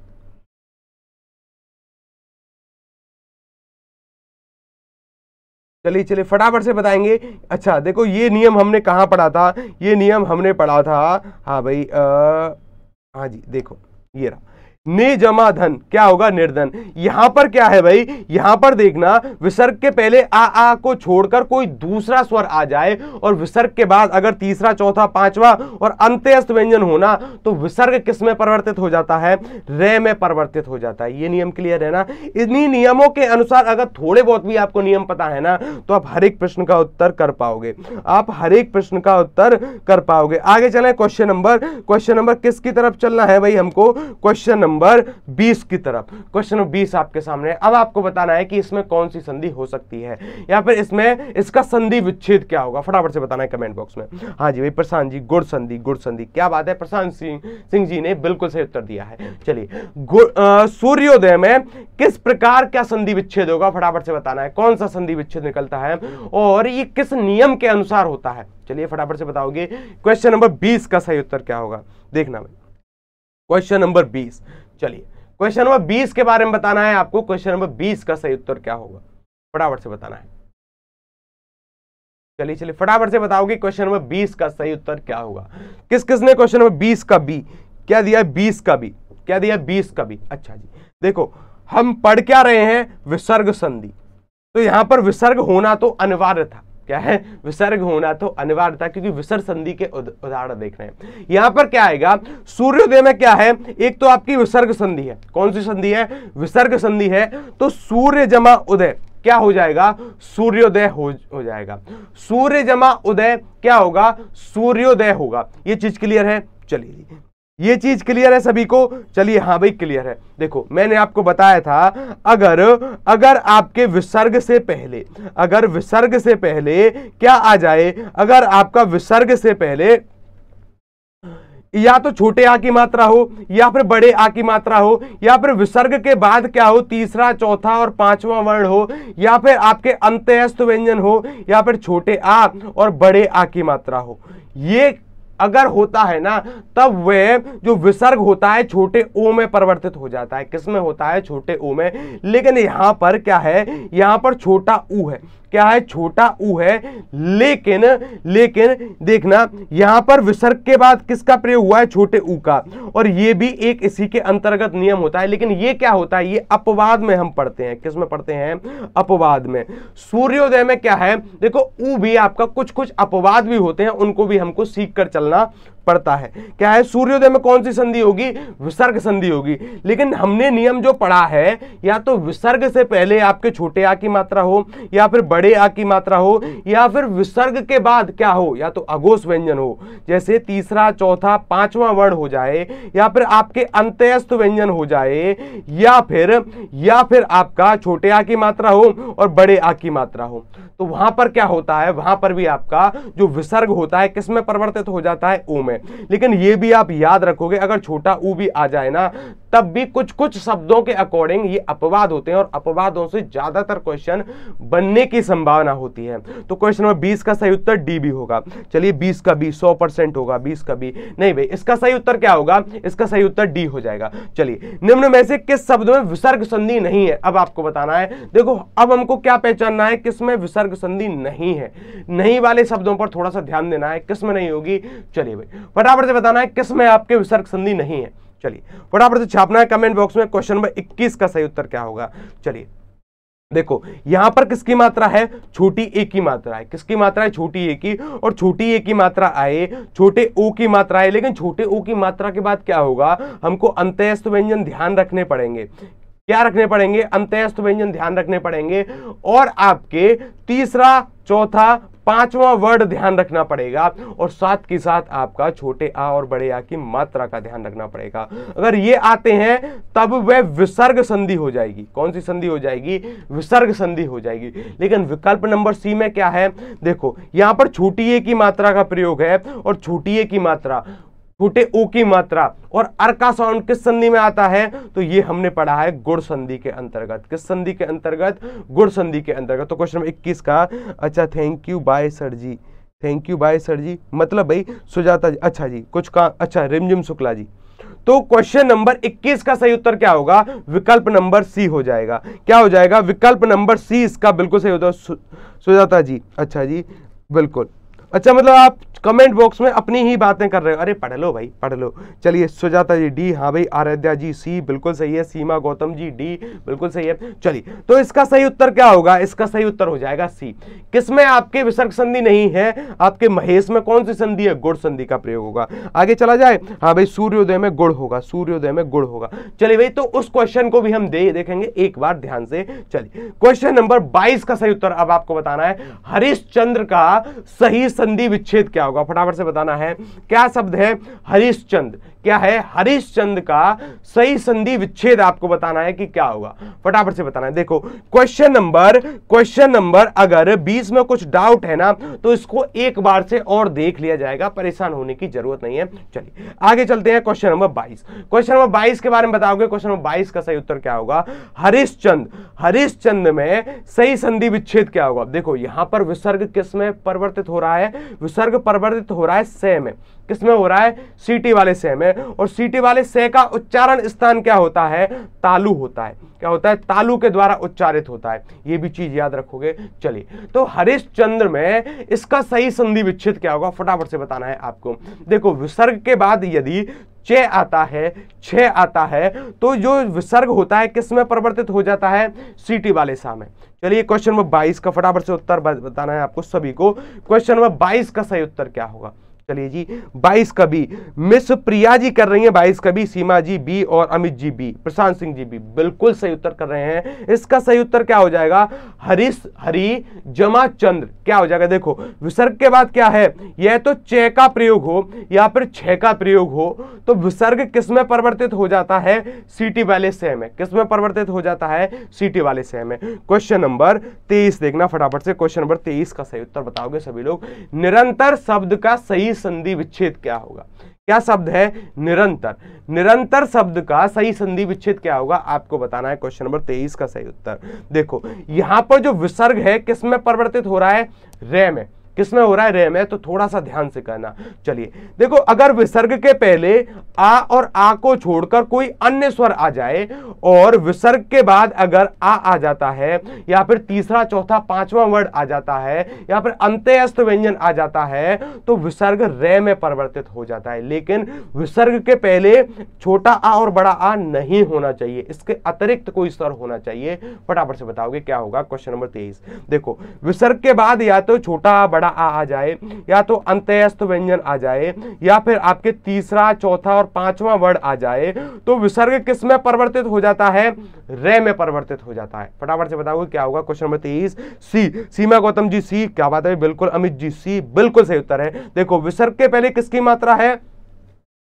चलिए चलिए, फटाफट से बताएँगे। अच्छा देखो, ये नियम हमने कहाँ पढ़ा था? ये नियम हमने पढ़ा था हाँ भाई हाँ जी, देखो, ये रहा। ने जमा धन क्या होगा निर्धन? यहाँ पर क्या है भाई? यहाँ पर देखना, विसर्ग के पहले आ आ को छोड़कर कोई दूसरा स्वर आ जाए और विसर्ग के बाद अगर तीसरा, चौथा, पांचवा और अंत्यस्त व्यंजन होना तो विसर्ग किसमें परिवर्तित हो जाता है? रे में परिवर्तित हो जाता है। ये नियम क्लियर है ना? इन्हीं नियमों के अनुसार अगर थोड़े बहुत भी आपको नियम पता है ना तो आप हर एक प्रश्न का उत्तर कर पाओगे। आप हर एक प्रश्न का उत्तर कर पाओगे। आगे चले क्वेश्चन नंबर क्वेश्चन नंबर किसकी तरफ़ चलना है भाई हमको? क्वेश्चन नंबर 20 की तरफ़। क्वेश्चन नंबर 20 आपके सामने अब आपको बताना है कि इसमें कौन सी संधि हो सकती है? या फिर इसमें इसका संधि विच्छेद क्या होगा? फटाफट से बताना है कमेंट बॉक्स में। हाँ जी भाई, प्रशांत जी, गुड़ संधि गुड़ संधि। क्या बात है? प्रशांत सिंह सिंह जी ने बिल्कुल सही उत्तर दिया है। चलिए सूर्योदय में किस प्रकार क्या संधि विच्छेद होगा? फटाफट से बताना है। कौन सा संधि विच्छेद निकलता है? और ये किस नियम के अनुसार होता है? चलिए, फटाफट से बताओगे। क्वेश्चन नंबर बीस का सही उत्तर क्या होगा? देखना भाई। क्वेश्चन नंबर बीस। चलिए क्वेश्चन नंबर बीस के बारे में बताना है आपको। क्वेश्चन नंबर बीस का सही उत्तर क्या होगा? फटाफट से बताना है। चलिए चलिए, फटाफट से बताओगे क्वेश्चन नंबर बीस का सही उत्तर क्या होगा? किस, किसने क्वेश्चन नंबर बीस का बी क्या दिया बीस का बी क्या दिया बीस का बी अच्छा जी, देखो, हम पढ़ क्या रहे हैं? विसर्ग संधि। तो यहाँ पर विसर्ग होना तो अनिवार्य था। क्या है? विसर्ग होना तो अनिवार्य था क्योंकि विसर्ग संधि के उदाहरण देख रहे हैं। यहाँ पर क्या आएगा? सूर्योदय में क्या है? एक तो आपकी विसर्ग संधि है। कौन सी संधि है? विसर्ग संधि है। तो सूर्य जमा उदय क्या हो जाएगा? सूर्योदय हो, हो जाएगा। सूर्य जमा उदय क्या होगा? सूर्योदय होगा। ये चीज़ क्लियर है? चलिए। ये चीज़ क्लियर है सभी को? चलिए हाँ भाई, क्लियर है। देखो, मैंने आपको बताया था, अगर अगर आपके विसर्ग से पहले, अगर विसर्ग से पहले क्या आ जाए, अगर आपका विसर्ग से पहले या तो छोटे आ की मात्रा हो, या फिर बड़े आ की मात्रा हो, या फिर विसर्ग के बाद क्या हो, तीसरा, चौथा और पांचवा वर्ण हो, या फिर आपके अंत्यस्त व्यंजन हो, या फिर छोटे आ और बड़े आ की मात्रा हो, ये अगर होता है ना, तब वह जो विसर्ग होता है, छोटे ओ में परिवर्तित हो जाता है। किसमें होता है? छोटे ओ में। लेकिन यहाँ पर क्या है? यहाँ पर छोटा ऊ है। क्या है? छोटा ऊ है। लेकिन लेकिन देखना, यहाँ पर विसर्ग के बाद किसका प्रयोग हुआ है? छोटे ऊ का। और ये भी एक इसी के अंतर्गत नियम होता है। लेकिन ये क्या होता है? ये अपवाद में हम पढ़ते हैं। किसमें पढ़ते हैं? अपवाद में। सूर्योदय में क्या है? देखो, ऊ भी आपका कुछ कुछ अपवाद भी होते हैं। उनको भी हमको सीख कर चलना पड़ता है। क्या है? सूर्योदय में कौन सी संधि होगी? विसर्ग संधि होगी। लेकिन हमने नियम जो पढ़ा है, या तो विसर्ग से पहले आपके छोटे आ की मात्रा हो, या फिर बड़े आ की मात्रा हो, या फिर विसर्ग के बाद क्या हो? या तो अघोष व्यंजन हो। जैसे तीसरा, चौथा, पांचवा वर्ण हो जाए, या फिर आपके अंत्यस्थ व्यंजन हो जाए, या फिर या फिर आपका छोटे आ की मात्रा हो और बड़े आ की मात्रा हो। तो वहाँ पर क्या होता है? वहाँ पर भी आपका जो विसर्ग होता है किसमें परिवर्तित हो जाता है? ओ लेकिन ये भी आप याद रखोगे, अगर छोटा ऊ भी आ जाए ना, तब भी कुछ कुछ शब्दों के अकॉर्डिंग ये अपवाद होते हैं और अपवादों से ज़्यादातर क्वेश्चन बनने की संभावना होती है। तो क्वेश्चन नंबर बीस का सही उत्तर डी भी होगा। चलिए बीस का बी सौ परसेंट होगा, बीस का बी नहीं भाई, इसका सही उत्तर क्या होगा? इसका सही उत्तर डी हो जाएगा। चलिए, निम्न में से किस शब्द में विसर्ग संधि नहीं है? अब आपको बताना है। देखो, अब हमको क्या पहचानना है? किसमें विसर्ग संधि नहीं है? नहीं वाले शब्दों पर थोड़ा सा ध्यान देना है किसमें नहीं होगी? चलिए भाई फटाफट से बताना है किसमें आपके विसर्ग संधि नहीं है। चलिए, फटाफट से छापना है कमेंट बॉक्स में क्वेश्चन नंबर 21 का सही उत्तर क्या होगा। चलिए, देखो, यहाँ पर किसकी मात्रा है? छोटी ए की मात्रा है। किसकी मात्रा है? छोटी ए की। और छोटी ए की मात्रा आए, छोटे ओ की मात्रा आए, लेकिन छोटे ओ की मात्रा के बाद क्या होगा? हमको अंत्यस्त व्यंजन ध्यान रखने पड़ेंगे। क्या रखने पड़ेंगे? अंत्यस्त व्यंजन ध्यान रखने पड़ेंगे। और आपके तीसरा, चौथा पांचवा वर्ड ध्यान रखना पड़ेगा, और साथ के साथ आपका छोटे आ और बड़े आ की मात्रा का ध्यान रखना पड़ेगा। अगर ये आते हैं, तब वह विसर्ग संधि हो जाएगी। कौन सी संधि हो जाएगी? विसर्ग संधि हो जाएगी। लेकिन विकल्प नंबर सी में क्या है? देखो, यहाँ पर छोटी ए की मात्रा का प्रयोग है, और छोटी ए की मात्रा छोटे ओ की मात्रा और अर्का साउंड किस संधि में आता है? तो ये हमने पढ़ा है गुड़ संधि के अंतर्गत। किस संधि के अंतर्गत? गुड़ संधि के अंतर्गत। तो क्वेश्चन नंबर इक्कीस का अच्छा thank you bye sir ji. Thank you bye sir ji. मतलब भाई, सुजाता जी अच्छा जी, कुछ का अच्छा रिमझिम शुक्ला जी। तो क्वेश्चन नंबर 21 का सही उत्तर क्या होगा? विकल्प नंबर सी हो जाएगा। क्या हो जाएगा? विकल्प नंबर सी इसका बिल्कुल सही होता है। सुजाता जी अच्छा जी, बिल्कुल। अच्छा मतलब आप कमेंट बॉक्स में अपनी ही बातें कर रहे हो। अरे, पढ़ लो भाई, पढ़ लो। चलिए, सुजाता जी, डी हाँ भाई, आराध्या जी, सी, बिल्कुल सही है। सीमा गौतम जी, डी, बिल्कुल सही है। चलिए तो इसका सही उत्तर क्या होगा? इसका सही उत्तर हो जाएगा सी। किसमें आपके विसर्ग संधि नहीं है? आपके महेश में कौन सी संधि है? गुड़ संधि का प्रयोग होगा। आगे चला जाए। हाँ भाई, सूर्योदय में गुड़ होगा, सूर्योदय में गुड़ होगा। चलिए भाई तो उस क्वेश्चन को भी हम दे, देखेंगे एक बार ध्यान से। चलिए क्वेश्चन नंबर बाईस का सही उत्तर अब आपको बताना है। हरिश्चंद्र का सही संधि विच्छेद क्या होगा? फटाफट से बताना है। क्या शब्द है हरिश्चंद? क्या है हरिश्चंद का सही संधि विच्छेद आपको बताना है कि क्या होगा? फटाफट से बताना है। देखो क्वेश्चन नंबर क्वेश्चन नंबर अगर 20 में कुछ डाउट है ना तो इसको एक बार से और देख लिया जाएगा। परेशान होने की ज़रूरत नहीं है। चलिए, आगे चलते हैं क्वेश्चन नंबर 22 क्वेश्चन नंबर 22 के बारे में बताओगे क्वेश्चन नंबर 22 का सही उत्तर क्या होगा? हरिश्चंद। हरिश्चंद में सही संधि विच्छेद क्या होगा? देखो, यहाँ पर विसर्ग किसमें परिवर्तित हो रहा है? विसर्ग परिवर्तित हो रहा है से में। किसमें हो रहा है? सीटी वाले से में। और सीटी वाले से का उच्चारण स्थान क्या होता है? तालु होता है। क्या होता है? तालु के द्वारा उच्चारित होता है। ये भी चीज़ याद रखोगे। चलिए तो हरिश्चंद्र में इसका सही संधि विच्छेद क्या होगा? फटाफट से बताना है आपको। देखो, विसर्ग के बाद यदि चे आता है छ आता है तो जो विसर्ग होता है किसमें परिवर्तित हो जाता है? सीटी वाले सा में। चलिए क्वेश्चन नंबर बाईस का फटाफट से उत्तर बताना है आपको सभी को। क्वेश्चन नंबर बाईस का सही उत्तर क्या होगा? चलिए जी, बाईस का बी मिस प्रिया जी कर रही हैं बाईस का बी सीमा जी बी और अमित जी बी, प्रशांत सिंह जी बी। बिल्कुल सही उत्तर कर रहे हैं। इसका सही उत्तर क्या हो जाएगा? हरीश, हरि, जमा चंद्र। क्या हो जाएगा? देखो, विसर्ग के बाद क्या है? यह तो चे का प्रयोग हो, या फिर छह का प्रयोग हो तो विसर्ग किसमें परिवर्तित हो जाता है? सीटी वाले से में। किसमें परिवर्तित हो जाता है? सीटी वाले से में। क्वेश्चन नंबर तेईस देखना फटाफट से। क्वेश्चन नंबर तेईस का सही उत्तर बताओगे सभी लोग। निरंतर शब्द का सही संधि विच्छेद क्या होगा? क्या शब्द है निरंतर? निरंतर शब्द का सही संधि विच्छेद क्या होगा? आपको बताना है क्वेश्चन नंबर तेईस का सही उत्तर। देखो, यहाँ पर जो विसर्ग है किसमें परिवर्तित हो रहा है? रे में। किसमें हो रहा है रे में तो थोड़ा सा ध्यान से करना। चलिए, देखो, अगर विसर्ग के पहले आ और आ को छोड़कर कोई अन्य स्वर आ जाए, और विसर्ग के बाद अगर आ आ जाता है, या फिर तीसरा, चौथा, पांचवा वर्ड आ जाता है, या फिर अंत्यस्त व्यंजन आ जाता है तो विसर्ग रे में परिवर्तित हो जाता है। लेकिन विसर्ग के पहले छोटा आ और बड़ा आ नहीं होना चाहिए। इसके अतिरिक्त कोई स्वर होना चाहिए। फटाफट से बताओगे, क्या होगा? क्वेश्चन नंबर तेईस। देखो, विसर्ग के बाद या तो छोटा आ, बड़ा आ आ जाए, या तो अंत्यस्त व्यंजन आ जाए, या फिर आपके तीसरा, चौथा और पांचवा वर्ड आ जाए तो विसर्ग किसमें परिवर्तित हो जाता है? रे में परिवर्तित हो जाता है। फटाफट से बताओगे क्या होगा। क्वेश्चन नंबर तेईस, सी सीमा गौतम जी, सी, क्या बात है, बिल्कुल, अमित जी, सी, बिल्कुल सही उत्तर है। देखो, विसर्ग के पहले किसकी मात्रा है?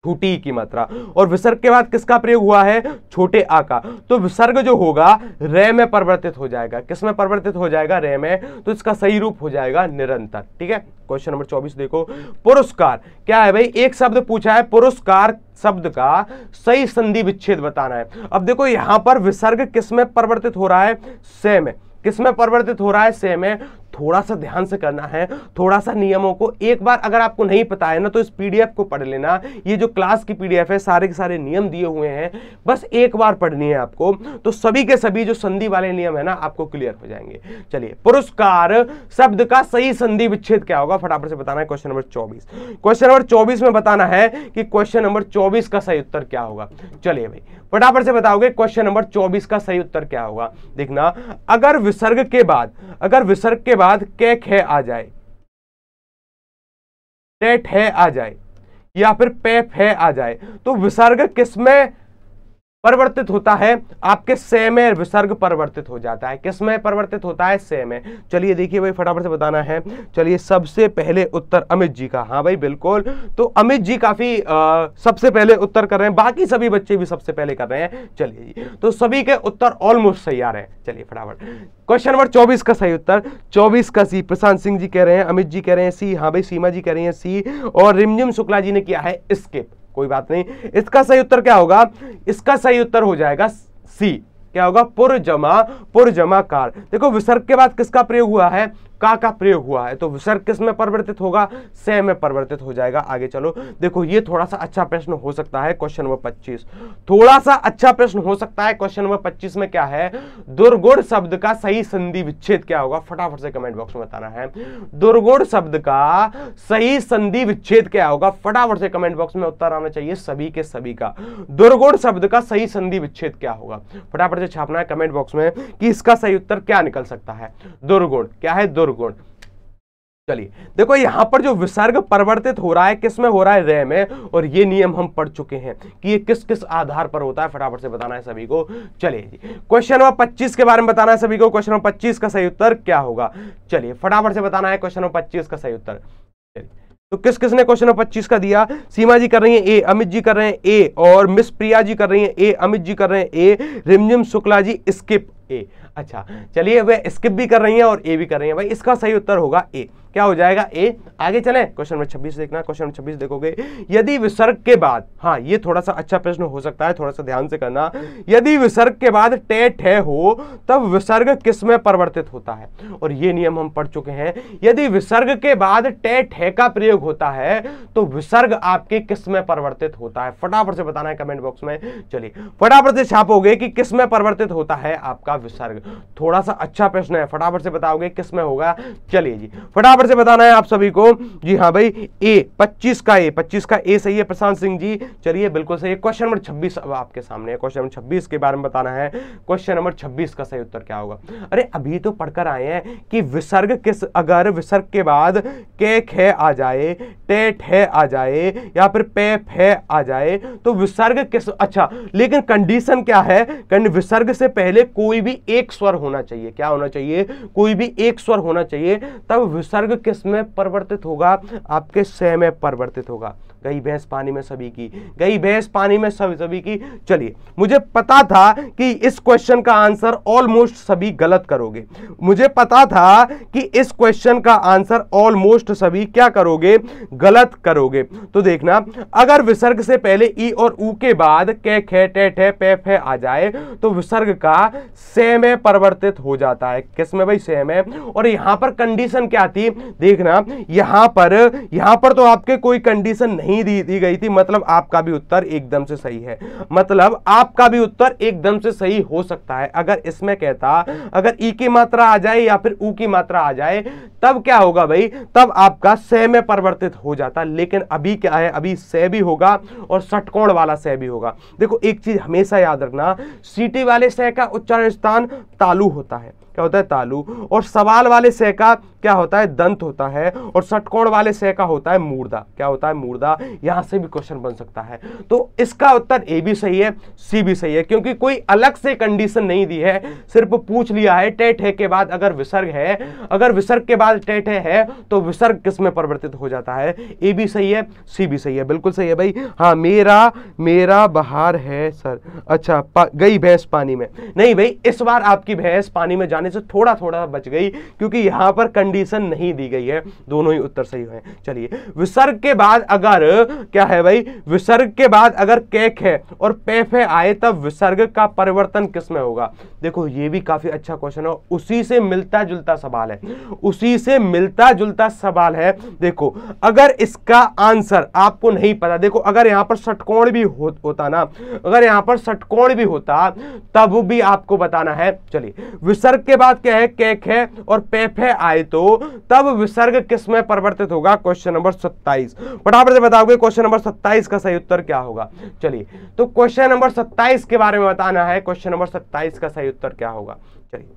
छोटी की मात्रा। और विसर्ग के बाद किसका प्रयोग हुआ है? छोटे आ का। तो विसर्ग जो होगा रे में परिवर्तित हो जाएगा। किसमें परिवर्तित हो जाएगा? रे में। तो इसका सही रूप हो जाएगा निरंतर। ठीक है? क्वेश्चन नंबर चौबीस देखो। पुरस्कार। क्या है भाई? एक शब्द पूछा है। पुरस्कार शब्द का सही संधि विच्छेद बताना है। अब देखो, यहाँ पर विसर्ग किसमें परिवर्तित हो रहा है? से में। किसमें परिवर्तित हो रहा है? से में। थोड़ा सा ध्यान से करना है थोड़ा सा नियमों को एक बार अगर आपको नहीं पता है ना तो इस पीडीएफ को पढ़ लेना। ये जो क्लास की पीडीएफ है, सारे के सारे नियम दिए हुए हैं। बस एक बार पढ़नी है आपको तो सभी के सभी जो संधि वाले नियम है ना, आपको क्लियर हो जाएँगे। चलिए, पुरस्कार, शब्द का सही संधि विच्छेद क्या होगा? फटाफट से बताना है, क्वेश्चन नंबर चौबीस। क्वेश्चन नंबर चौबीस में बताना है कि क्वेश्चन नंबर चौबीस का सही उत्तर क्या होगा। चलिए भाई, फटाफट से बताओगे, क्वेश्चन नंबर चौबीस का सही उत्तर क्या होगा? देखना, अगर विसर्ग के बाद, अगर विसर्ग के बाद कैक खे आ जाए। टेट है आ जाए या फिर पे फे आ जाए। तो विसर्ग किसमें परिवर्तित होता है आपके से विसर्ग परिवर्तित हो जाता है। किसमें परिवर्तित होता है? से चलिए देखिए भाई फटाफट से बताना है। चलिए सबसे पहले उत्तर अमित जी का। हाँ भाई बिल्कुल। तो अमित जी काफ़ी आ, सबसे पहले उत्तर कर रहे हैं। बाकी सभी बच्चे भी सबसे पहले कर रहे हैं। चलिए जी। तो सभी के उत्तर ऑलमोस्ट सही आ रहे हैं। चलिए फटाफट। क्वेश्चन नंबर चौबीस का सही उत्तर। चौबीस का सी। प्रशांत सिंह जी कह रहे हैं अमित जी कह रहे हैं सी। हाँ भाई सीमा जी कह रही है सी। और रिमझिम शुक्ला जी ने किया है स्किप कोई बात नहीं। इसका सही उत्तर क्या होगा? इसका सही उत्तर हो जाएगा सी। क्या होगा? पुरजमा पुरजमा कार। देखो, विसर्ग के बाद किसका प्रयोग हुआ है? का का प्रयोग हुआ है? तो विसर्ग किसमें परिवर्तित होगा? से में परिवर्तित हो जाएगा। आगे चलो। देखो, ये थोड़ा सा अच्छा प्रश्न हो सकता है क्वेश्चन नंबर 25 थोड़ा सा अच्छा प्रश्न हो सकता है क्वेश्चन नंबर 25 में क्या है? दुर्गुण शब्द का सही संधि विच्छेद क्या होगा? फटाफट से कमेंट बॉक्स में बताना है। दुर्गुण शब्द का सही संधि विच्छेद क्या होगा? फटाफट से कमेंट बॉक्स में उत्तर आना चाहिए सभी के सभी का। दुर्गुण शब्द का सही संधि विच्छेद क्या होगा? फटाफट से छापना है कमेंट बॉक्स में कि इसका सही उत्तर क्या निकल सकता है। दुर्गुण। क्या है? दुर्गुण। गुण चलिए, देखो, यहाँ पर जो विसर्ग परिवर्तित हो रहा है, किसमें हो रहा है? रे में। और ये नियम हम पढ़ चुके हैं कि ये किस किस आधार पर होता है। फटाफट से बताना है सभी को। चलिए जी क्वेश्चन नंबर 25 के बारे में बताना है सभी को। क्वेश्चन नंबर 25 का सही उत्तर क्या होगा? चलिए, फटाफट से बताना है क्वेश्चन नंबर 25 का सही उत्तर। तो किस किसने क्वेश्चन नंबर 25 का दिया? सीमा जी कर रही है ए, अमित जी कर रहे हैं ए, और मिस प्रिया जी कर रही है ए, अमित जी कर रहे हैं ए, रिमझिम शुक्ला जी स्किप ए। अच्छा चलिए वे स्किप भी कर रही हैं और ए भी कर रही हैं। भाई, इसका सही उत्तर होगा ए क्या हो जाएगा ए आगे चले। क्वेश्चन नंबर छब्बीस देखना। क्वेश्चन नंबर छब्बीस देखोगे। यदि विसर्ग के बाद हाँ ये थोड़ा सा अच्छा प्रश्न हो सकता है, थोड़ा सा ध्यान से करना। यदि विसर्ग के बाद टे ठे हो, तब विसर्ग किसमें परिवर्तित होता है? और ये नियम हम पढ़ चुके हैं। यदि विसर्ग के बाद टे ठे का प्रयोग होता है तो विसर्ग आपके किसमें परिवर्तित होता है? फटाफट से बताना है कमेंट बॉक्स में। चलिए, फटाफट से छापोगे कि किसमें परिवर्तित होता है आपका विसर्ग। थोड़ा सा अच्छा प्रश्न है। फटाफट से बताओगे किसमें होगा? चलिए जी, फटाफट से बताना है आप सभी को। जी हाँ भाई, ए 25 का ए 25 का ए सही है प्रशांत सिंह जी। चलिए, बिल्कुल सही क्वेश्चन नंबर 26 अब आपके सामने है। क्वेश्चन नंबर 26 के बारे में बताना है। क्वेश्चन नंबर 26 का सही उत्तर क्या होगा? अरे, अभी तो पढ़कर आए हैं कि विसर्ग किस, अगर विसर्ग के बाद के खे आ जाए टेट है आ जाए, या फिर पे फे आ जाए तो विसर्ग किस अच्छा लेकिन कंडीशन क्या है? विसर्ग से पहले कोई भी एक स्वर होना चाहिए। क्या होना चाहिए? कोई भी एक स्वर होना चाहिए, तब विसर्ग किसमें परिवर्तित होगा? आपके स में परिवर्तित होगा। गई भैंस पानी में सभी की, गई भैंस पानी में सभी सभी की। चलिए, मुझे पता था कि इस क्वेश्चन का आंसर ऑलमोस्ट सभी गलत करोगे। मुझे पता था कि इस क्वेश्चन का आंसर ऑलमोस्ट सभी क्या करोगे? गलत करोगे। तो देखना, अगर विसर्ग से पहले ई और ऊ के बाद कै खे टे ठे पे, फे आ जाए तो विसर्ग का से परिवर्तित हो जाता है। किसमें भाई? से में। और यहाँ पर कंडीशन क्या थी? देखना, यहाँ पर यहाँ पर तो आपके कोई कंडीशन नहीं नहीं दी, दी गई थी मतलब आपका भी उत्तर एकदम से सही है। मतलब आपका भी उत्तर एकदम से सही हो सकता है। अगर इसमें कहता अगर ई की मात्रा आ जाए या फिर ऊ की मात्रा आ जाए तब क्या होगा भाई? तब आपका से में परिवर्तित हो जाता। लेकिन अभी क्या है अभी से भी होगा और षटकोण वाला से भी होगा। देखो एक चीज़ हमेशा याद रखना सीटी वाले से का उच्चारण स्थान तालु होता है। क्या होता है? तालु। और सवाल वाले से का क्या होता है? दंत होता है। और षटकोण वाले से का होता है मूर्दा क्या होता है? मूर्दा यहाँ से भी क्वेश्चन बन सकता है। तो इसका उत्तर ए भी सही है सी भी सही है, क्योंकि कोई अलग से कंडीशन नहीं दी है। सिर्फ़ पूछ लिया है टेट है के बाद अगर विसर्ग है, अगर विसर्ग के बाद टेट है तो विसर्ग किसमें परिवर्तित हो जाता है? ए भी सही है सी भी सही है। बिल्कुल सही है भाई। हाँ मेरा मेरा बहार है, सर। अच्छा गई भैंस पानी में। नहीं भाई, इस बार आपकी भैंस पानी में जाने से थोड़ा थोड़ा बच गई क्योंकि यहाँ पर कंडीशन नहीं दी गई है। दोनों ही उत्तर सही है। चलिए विसर्ग के बाद अगर क्या है भाई? विसर्ग के बाद अगर केक है और पेफे आए तब विसर्ग का परिवर्तन किसमें होगा? देखो ये भी काफ़ी अच्छा क्वेश्चन है उसी से मिलता जुलता सवाल है। उसी से मिलता जुलता सवाल है। देखो अगर इसका आंसर आपको नहीं पता देखो अगर यहाँ पर षटकोण भी हो, होता ना अगर यहाँ पर षटकोण भी होता तब भी आपको बताना है। चलिए विसर्ग के बाद क्या है? केक है और पेफे आए तो। तब विसर्ग किसमें परिवर्तित होगा? क्वेश्चन नंबर सत्ताईस। फटाफट से बताओगे क्वेश्चन नंबर सत्ताईस का सही उत्तर क्या होगा? चलिए तो क्वेश्चन नंबर सत्ताईस के बारे में बताना है। क्वेश्चन नंबर सत्ताईस का सही उत्तर क्या होगा? चलिए।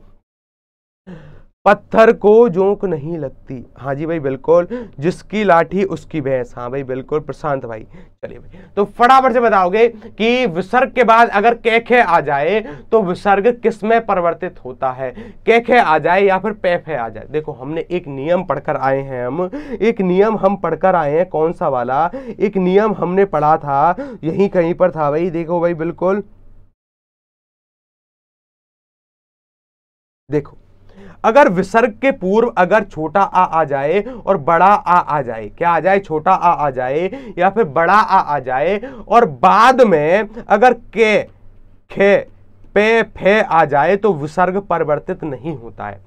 पत्थर को जोंक नहीं लगती। हाँ जी भाई, बिल्कुल। जिसकी लाठी, उसकी भैंस। हाँ भाई, बिल्कुल। प्रशांत भाई, चलिए भाई। तो फटाफट से बताओगे कि विसर्ग के बाद अगर कैखे आ जाए तो विसर्ग किसमें परिवर्तित होता है? कैखे आ जाए या फिर पैफे आ जाए? देखो, हमने एक नियम पढ़कर आए हैं हम। एक नियम हम पढ़कर आए हैं। कौन सा वाला? एक नियम हमने पढ़ा था। यही कहीं पर था भाई। देखो भाई, बिल्कुल। देखो अगर विसर्ग के पूर्व अगर छोटा आ आ जाए और बड़ा आ आ जाए, क्या आ जाए? छोटा आ आ जाए या फिर बड़ा आ आ जाए और बाद में अगर के, खे, पे, फे आ जाए तो विसर्ग परिवर्तित नहीं होता है।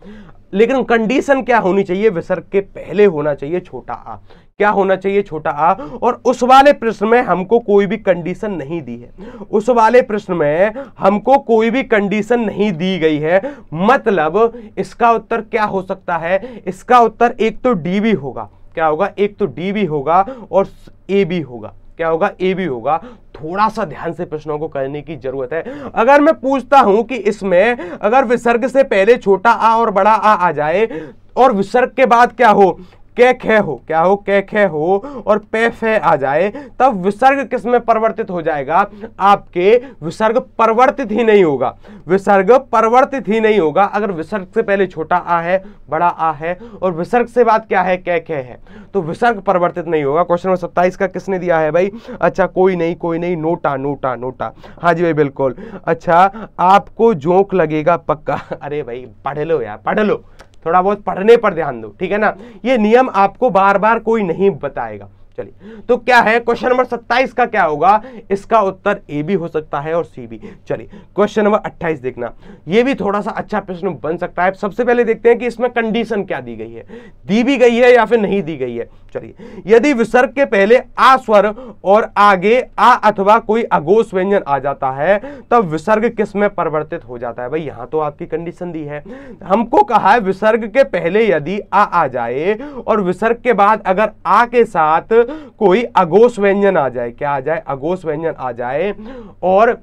लेकिन कंडीशन क्या होनी चाहिए? विसर्ग के पहले होना चाहिए छोटा आ। क्या होना चाहिए छोटा आ? और उस वाले प्रश्न में हमको कोई भी कंडीशन नहीं दी है। उस वाले प्रश्न में हमको कोई भी कंडीशन नहीं दी गई है। मतलब इसका उत्तर क्या हो सकता है? इसका उत्तर एक तो डी भी होगा। क्या होगा? एक तो डी भी होगा और ए भी होगा। क्या होगा? ए भी होगा। थोड़ा सा ध्यान से प्रश्नों को करने की ज़रूरत है। अगर मैं पूछता हूँ कि इसमें अगर विसर्ग से पहले छोटा आ और बड़ा आ आ जाए, और विसर्ग के बाद क्या हो? के खे हो, क्या हो के खे हो, और पे फे आ जाए, तब विसर्ग किसमें परिवर्तित हो जाएगा? आपके विसर्ग परिवर्तित ही नहीं होगा। विसर्ग परिवर्तित ही नहीं होगा। अगर विसर्ग से पहले छोटा आ है, बड़ा आ है, और विसर्ग से बाद क्या है? कै खे है। तो विसर्ग परिवर्तित नहीं होगा। क्वेश्चन नंबर सत्ताईस का किसने दिया है भाई? अच्छा कोई नहीं कोई नहीं, नोटा नोटा नोटा। हाँ जी भाई, बिल्कुल। अच्छा आपको जोक लगेगा पक्का। (laughs) अरे भाई, पढ़ लो यार, पढ़ लो। थोड़ा बहुत पढ़ने पर ध्यान दो, ठीक है ना? ये नियम आपको बार बार कोई नहीं बताएगा। चलिए। तो क्या है? क्वेश्चन नंबर 27 का क्या होगा? इसका उत्तर ए भी हो सकता है और सी भी चलिए क्वेश्चन नंबर 28 देखना। ये भी थोड़ा सा अच्छा प्रश्न बन सकता है। सबसे पहले देखते हैं कि इसमें कंडीशन क्या दी गई है। दी भी गई है या फिर नहीं दी गई है? चलिए, यदि विसर्ग के पहले आ स्वर और आगे आ अथवा कोई अगोश व्यंजन आ जाता है, तब विसर्ग किसमें परिवर्तित हो जाता है? भाई, यहाँ तो आपकी कंडीशन दी है। हमको कहा है, विसर्ग के पहले यदि आ आ जाए और विसर्ग के बाद अगर आ के साथ कोई अगोश व्यंजन आ जाए, क्या आ जाए? अगोश व्यंजन आ जाए। और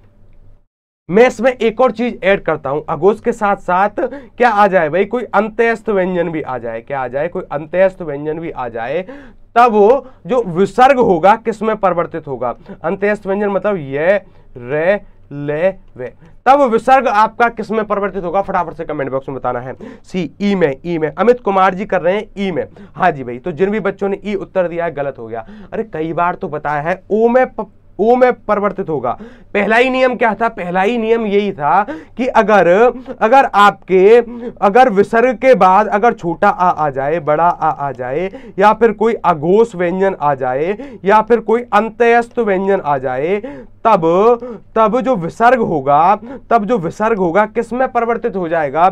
मैं इसमें एक और चीज़ ऐड करता हूँ। अगोश के साथ साथ क्या आ जाए भाई? कोई अंत्यस्त व्यंजन भी आ जाए, क्या आ जाए? कोई अंत्यस्त व्यंजन भी आ जाए, तब जो विसर्ग होगा किसमें परिवर्तित होगा? अंत्यस्त व्यंजन मतलब ये, रे ले वे। तब विसर्ग आपका किसमें परिवर्तित होगा? फटाफट से कमेंट बॉक्स में बताना है। सी, ई में ई में। अमित कुमार जी कर रहे हैं ई में। हाँ जी भाई तो जिन भी बच्चों ने ई उत्तर दिया है, गलत हो गया। अरे कई बार तो बताया है, ओ में ओ में परिवर्तित होगा। पहला ही नियम क्या था? पहला ही नियम यही था कि अगर अगर आपके, अगर विसर्ग के बाद अगर छोटा आ आ जाए, बड़ा आ आ जाए, या फिर कोई अघोष व्यंजन आ जाए, या फिर कोई अंत्यस्त व्यंजन आ जाए, तब तब जो विसर्ग होगा, तब जो विसर्ग होगा, किसमें परिवर्तित हो जाएगा?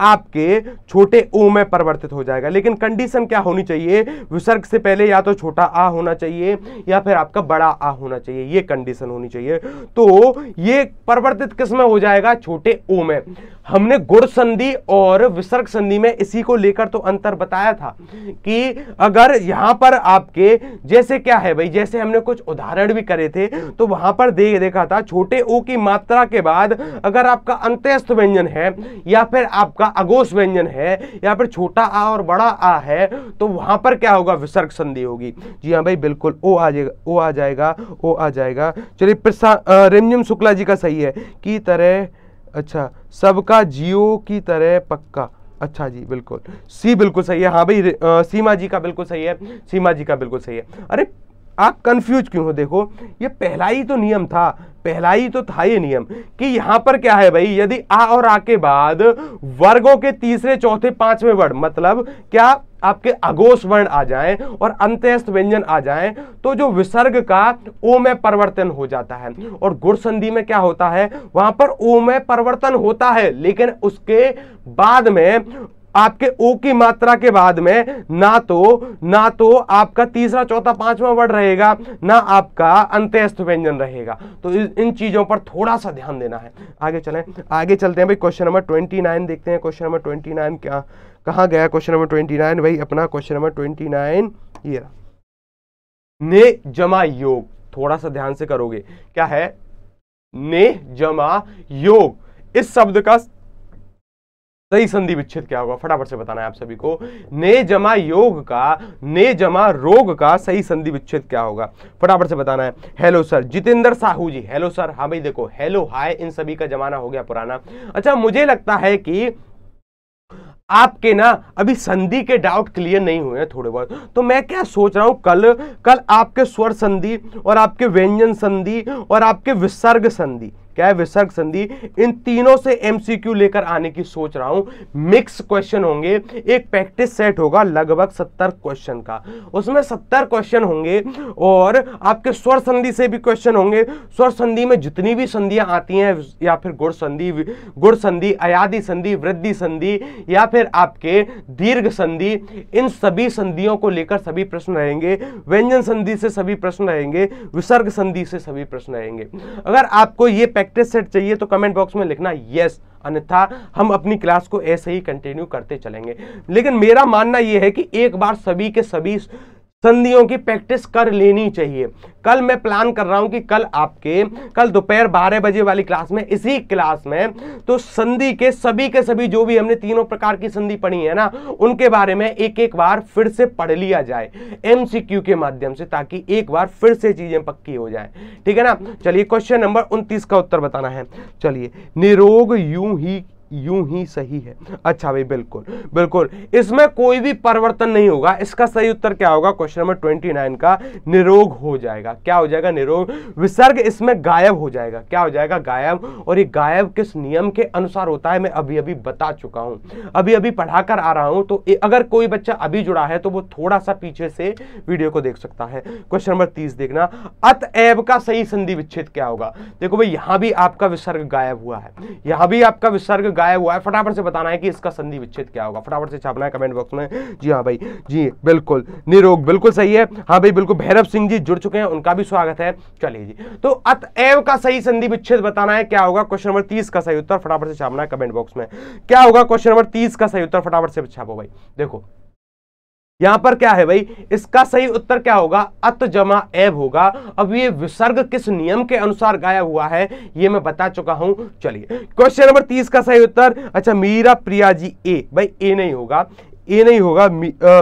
आपके छोटे ओ में परिवर्तित हो जाएगा। लेकिन कंडीशन क्या होनी चाहिए? विसर्ग से पहले या तो छोटा आ होना चाहिए, या फिर आपका बड़ा आ होना चाहिए। ये कंडीशन होनी चाहिए। तो ये परिवर्तित किसमें हो जाएगा छोटे ओ में। हमने गुड़ संधि और विसर्ग संधि में इसी को लेकर तो अंतर बताया था कि अगर यहाँ पर आपके जैसे क्या है भाई, जैसे हमने कुछ उदाहरण भी करे थे तो वहाँ पर दे, देखा था छोटे ओ की मात्रा के बाद अगर आपका अंत्यस्थ व्यंजन है या फिर आपका अगोश व्यंजन है या फिर छोटा आ और बड़ा आ है तो वहाँ पर क्या होगा? विसर्ग संधि होगी। जी हाँ भाई, बिल्कुल, ओ आ जाएगा, ओ आ जाएगा, ओ आ जाएगा। चलिए रेमजम शुक्ला जी का सही है। की तरह अच्छा सबका जियो की तरह पक्का। अच्छा जी, बिल्कुल। सी बिल्कुल सही है। हाँ भाई सीमा जी का बिल्कुल सही है। सीमा जी का बिल्कुल सही है। अरे आप कंफ्यूज क्यों हो? देखो, ये पहला ही तो नियम था पहला ही तो था ये नियम कि यहाँ पर क्या है भाई? यदि आ और आ के बाद वर्गों के तीसरे, चौथे, पाँचवें वर्ण मतलब क्या आपके अगोश वर्ण आ जाएँ और अंत्यस्थ व्यंजन आ जाएँ तो जो विसर्ग का ओ में परिवर्तन हो जाता है। और गुड़ संधि में क्या होता है? वहाँ पर ओ में परिवर्तन होता है, लेकिन उसके बाद में आपके ओ की मात्रा के बाद में ना तो ना तो आपका तीसरा, चौथा, पांचवा वर्ड रहेगा, ना आपका अंत्यस्थ व्यंजन रहेगा। तो इन चीज़ों पर थोड़ा सा ध्यान देना है। आगे चलें। आगे चलते हैं भाई, क्वेश्चन नंबर ट्वेंटी नाइन देखते हैं। क्वेश्चन नंबर ट्वेंटी नाइन क्या, कहा गया क्वेश्चन नंबर ट्वेंटी नाइन? भाई अपना क्वेश्चन नंबर ट्वेंटी नाइन ये। रहा ने जमा योग थोड़ा सा ध्यान से करोगे। क्या है? ने जमा योग। इस शब्द का सही संधि विच्छेद क्या होगा? फटाफट से बताना है आप सभी को। ने जमा योग का, ने जमा रोग का सही संधि विच्छेद क्या होगा? फटाफट से बताना है। Hello sir, Jitendra Sahu ji. Hello sir हाँ भाई देखो, हेलो, हाय, इन सभी का जमाना हो गया पुराना। अच्छा मुझे लगता है कि आपके ना अभी संधि के डाउट क्लियर नहीं हुए हैं थोड़े बहुत। तो मैं क्या सोच रहा हूँ, कल कल आपके स्वर संधि और आपके व्यंजन संधि और आपके विसर्ग संधि क्या है? विसर्ग संधि। इन तीनों से एमसीक्यू लेकर आने की सोच रहा हूँ। मिक्स क्वेश्चन होंगे। एक प्रैक्टिस सेट होगा लगभग सत्तर क्वेश्चन का। उसमें सत्तर क्वेश्चन होंगे और आपके स्वर संधि से भी क्वेश्चन होंगे। स्वर संधि में जितनी भी संधियाँ आती हैं, या फिर गुड़ संधि गुड़ संधि अयादि संधि, वृद्धि संधि, या फिर आपके दीर्घ संधि, इन सभी संधियों को लेकर सभी प्रश्न रहेंगे। व्यंजन संधि से सभी प्रश्न रहेंगे। विसर्ग संधि से सभी प्रश्न रहेंगे। अगर आपको ये प्रैक्टिस सेट चाहिए तो कमेंट बॉक्स में लिखना यस अन्यथा हम अपनी क्लास को ऐसे ही कंटिन्यू करते चलेंगे। लेकिन मेरा मानना यह है कि एक बार सभी के सभी संधियों की प्रैक्टिस कर लेनी चाहिए। कल मैं प्लान कर रहा हूँ कि कल आपके, कल दोपहर बारह बजे वाली क्लास में, इसी क्लास में तो संधि के सभी के सभी जो भी हमने तीनों प्रकार की संधि पढ़ी है ना, उनके बारे में एक एक बार फिर से पढ़ लिया जाए एमसीक्यू के माध्यम से, ताकि एक बार फिर से चीज़ें पक्की हो जाए। ठीक है ना? चलिए क्वेश्चन नंबर उनतीस का उत्तर बताना है। चलिए, निरोग यूँ ही यूँ ही सही है। अच्छा भाई, बिल्कुल बिल्कुल। इसमें कोई भी परिवर्तन नहीं होगा। इसका सही उत्तर क्या होगा? क्वेश्चन नंबर ट्वेंटी नाइन का निरोग हो जाएगा। क्या हो जाएगा? निरोग, विसर्ग इसमें गायब हो जाएगा। क्या हो जाएगा? गायब। और ये गायब किस नियम के अनुसार होता है? मैं अभी अभी बता चुका हूँ। अभी अभी पढ़ाकर आ रहा हूँ तो अगर कोई बच्चा अभी जुड़ा है तो वो थोड़ा सा पीछे से वीडियो को देख सकता है। क्वेश्चन नंबर तीस देखना। अतएव का सही संधि विच्छेद क्या होगा? देखो भाई, यहाँ भी आपका विसर्ग गायब हुआ है। यहाँ भी आपका विसर्ग गायब हुआ है। फटाफट से बताना है कि इसका संधि विच्छेद क्या होगा। फटाफट से छापना है कमेंट बॉक्स में। जी हाँ भाई, जी, बिल्कुल। निरोग, बिल्कुल सही है। हाँ भाई, बिल्कुल। भैरव सिंह जी जुड़ चुके हैं, उनका भी स्वागत है। चलिए जी। तो अतएव का सही संधि विच्छेद बताना है, क्या होगा? क्वेश्चन नंबर तीस का सही उत्तर। फटाफट से छापना है कमेंट बॉक्स में। क्या होगा? क्वेश्चन नंबर तीस का सही उत्तर। फटाफट से छापो भाई। देखो यहाँ पर क्या है भाई? इसका सही उत्तर क्या होगा? अत जमा एब होगा। अब ये विसर्ग किस नियम के अनुसार गाया हुआ है, ये मैं बता चुका हूँ। चलिए क्वेश्चन नंबर तीस का सही उत्तर। अच्छा मीरा प्रिया जी ए। भाई, ए नहीं होगा। ए नहीं होगा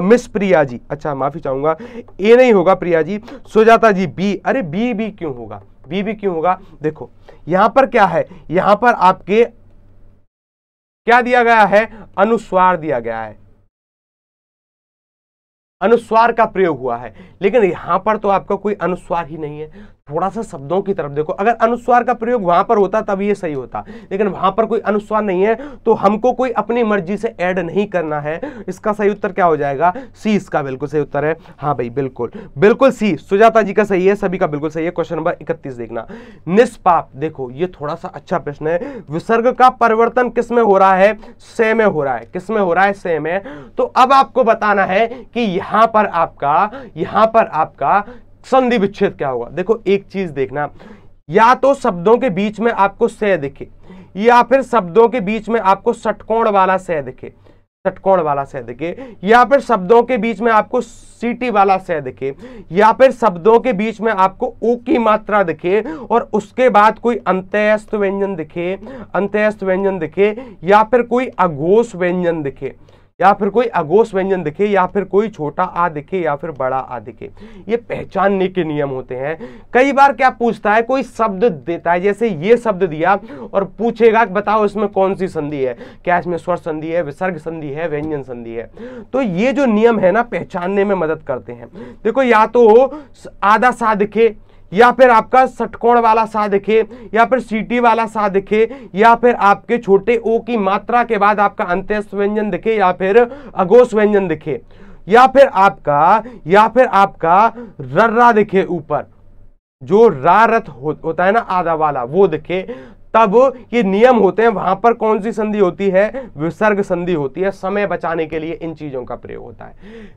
मिस प्रिया जी। अच्छा माफ़ी चाहूँगा। ए नहीं होगा प्रिया जी। सुजाता जी, बी। अरे, बी बी क्यों होगा? बी बी क्यों होगा? देखो, यहाँ पर क्या है? यहाँ पर आपके क्या दिया गया है? अनुस्वार दिया गया है। अनुस्वार का प्रयोग हुआ है। लेकिन यहाँ पर तो आपका कोई अनुस्वार ही नहीं है। थोड़ा सा शब्दों की तरफ़ देखो, अगर अनुस्वार का प्रयोग वहाँ पर होता, तब ये सही होता। लेकिन वहाँ पर कोई अनुस्वार नहीं है तो हमको कोई अपनी मर्ज़ी से ऐड नहीं करना है। इसका सही उत्तर क्या हो जाएगा? सी इसका बिल्कुल सही उत्तर है। हाँ भाई, बिल्कुल। बिल्कुल सी सुजाता जी का सही है, सभी का बिल्कुल सही है। क्वेश्चन नंबर इकतीस देखना। निष्पाप, देखो, ये थोड़ा सा अच्छा प्रश्न है। विसर्ग का परिवर्तन किसमें हो रहा है? से में हो रहा है। किसमें हो रहा है? से में। तो अब आपको बताना है कि यहाँ पर आपका, यहाँ पर आपका संधि विच्छेद क्या होगा? देखो, एक चीज़ देखना। या तो शब्दों के बीच में आपको सह दिखे, या फिर शब्दों के बीच में आपको षटकोण वाला सह दिखे, षटकोण वाला सह दिखे, या फिर शब्दों के बीच में आपको सीटी वाला सह दिखे, या फिर शब्दों के बीच में आपको ओ की मात्रा दिखे, और उसके बाद कोई अंत्यस्त व्यंजन दिखे अंत्यस्त व्यंजन दिखे, या फिर कोई अघोष व्यंजन दिखे। या फिर कोई अगोश व्यंजन दिखे, या फिर कोई छोटा आ दिखे, या फिर बड़ा आ दिखे। ये पहचानने के नियम होते हैं। कई बार क्या पूछता है, कोई शब्द देता है, जैसे ये शब्द दिया, और पूछेगा बताओ इसमें कौन सी संधि है? क्या इसमें स्वर संधि है, विसर्ग संधि है, व्यंजन संधि है? तो ये जो नियम है ना, पहचानने में मदद करते हैं। देखो, या तो आधा सा दिखे या फिर आपका सटकोण वाला सा दिखे या फिर सीटी वाला सा दिखे या फिर आपके छोटे ओ की मात्रा के बाद आपका अंत्यस्थ व्यंजन दिखे या फिर अगोश व्यंजन दिखे या फिर आपका या फिर आपका रर्रा दिखे ऊपर। जो रारत हो, होता है ना आधा वाला वो दिखे तब ये नियम होते हैं, वहाँ पर कौन सी संधि होती है? विसर्ग संधि होती है। समय बचाने के लिए इन चीज़ों का प्रयोग होता है।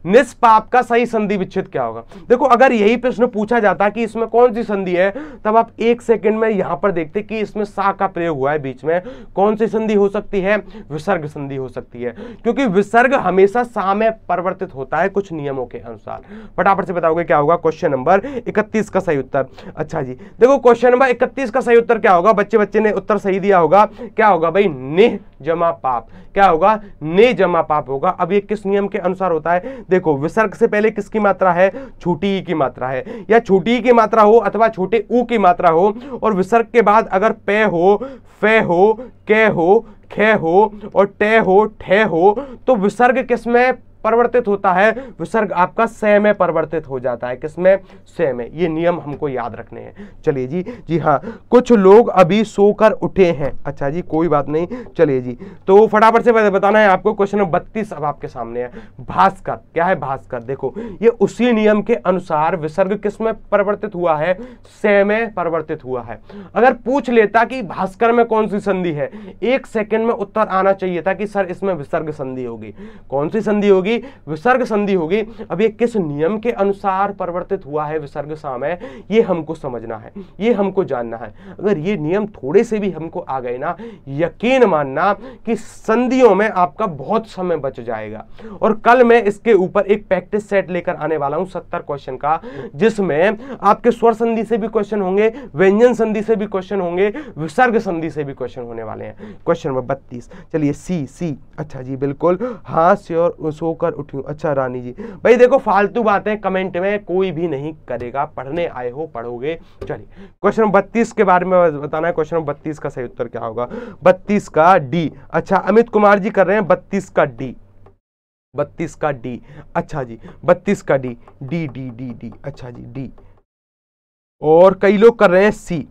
निष्पाप का सही संधि विच्छेद क्या होगा? देखो, अगर यही प्रश्न पूछा जाता कि इसमें कौन सी संधि है, तब आप एक सेकंड में यहाँ पर देखते कि इसमें सा का प्रयोग हुआ है बीच में। कौन सी संधि हो सकती है? विसर्ग संधि हो सकती है। क्योंकि विसर्ग हमेशा सा में परिवर्तित होता है कुछ नियमों के अनुसार। फटाफट से बताओगे क्या होगा? क्वेश्चन नंबर इकतीस का सही उत्तर। अच्छा जी, देखो, क्वेश्चन नंबर इकतीस का सही उत्तर क्या होगा? बच्चे बच्चे ने ने उत्तर सही दिया होगा। क्या होगा भाई? नेह जमा पाप। क्या होगा? ने जमा पाप होगा। अब ये किस नियम के अनुसार होता है? देखो, विसर्ग से पहले किसकी मात्रा है? छोटी ई की मात्रा है। या छोटी ई की मात्रा हो अथवा छोटे ऊ की मात्रा हो, और विसर्ग के बाद अगर पे हो, फे हो, कै हो, खे हो, और टे हो, ठे हो तो विसर्ग किसमें परिवर्तित होता है, विसर्ग आपका स में परिवर्तित हो जाता है। किसमें स में। ये नियम हमको याद रखने हैं। चलिए जी जी हाँ कुछ लोग अभी सोकर उठे हैं। अच्छा जी, कोई बात नहीं। चलिए जी तो फटाफट से बताना है आपको, क्वेश्चन नंबर बत्तीस अब आपके सामने है। भास्कर, क्या है भास्कर? देखो, ये उसी नियम के अनुसार विसर्ग किसमें परिवर्तित हुआ है? में परिवर्तित हुआ है। अगर पूछ लेता कि भास्कर में कौन सी संधि है, एक सेकेंड में उत्तर आना चाहिए था कि सर इसमें विसर्ग संधि होगी। कौन सी संधि होगी? होगी, विसर्ग संधि होगी। अब ये किस नियम के अनुसार परिवर्तित हुआ है विसर्ग सामय, ये हमको समझना है, ये हमको जानना है। अगर ये नियम थोड़े से भी हमको आ गए ना, यकीन मानना कि संधियों में आपका बहुत समय बच जाएगा। और कल मैं इसके ऊपर एक प्रैक्टिस सेट लेकर आने वाला हूँ सत्तर क्वेश्चन का, जिसमें आपके स्वर संधि से भी क्वेश्चन होंगे, व्यंजन संधि से भी क्वेश्चन होंगे, विसर्ग संधि से भी क्वेश्चन होने वाले हैं। क्वेश्चन नंबर बत्तीस। चलिए सी सी अच्छा जी, बिल्कुल। हाँ श्योर सो सोकर उठी। अच्छा रानी जी। भाई, देखो, फालतू बातें कमेंट में कोई भी नहीं करेगा। पढ़ने आए हो, पढ़ोगे। चलिए क्वेश्चन नंबर बत्तीस के बारे में बताना है। क्वेश्चन नंबर बत्तीस का सही उत्तर क्या होगा? बत्तीस का डी अच्छा अमित कुमार जी कर रहे हैं बत्तीस का डी बत्तीस का डी अच्छा जी, बत्तीस का D D D D D अच्छा जी डी और कई लोग कर रहे हैं सी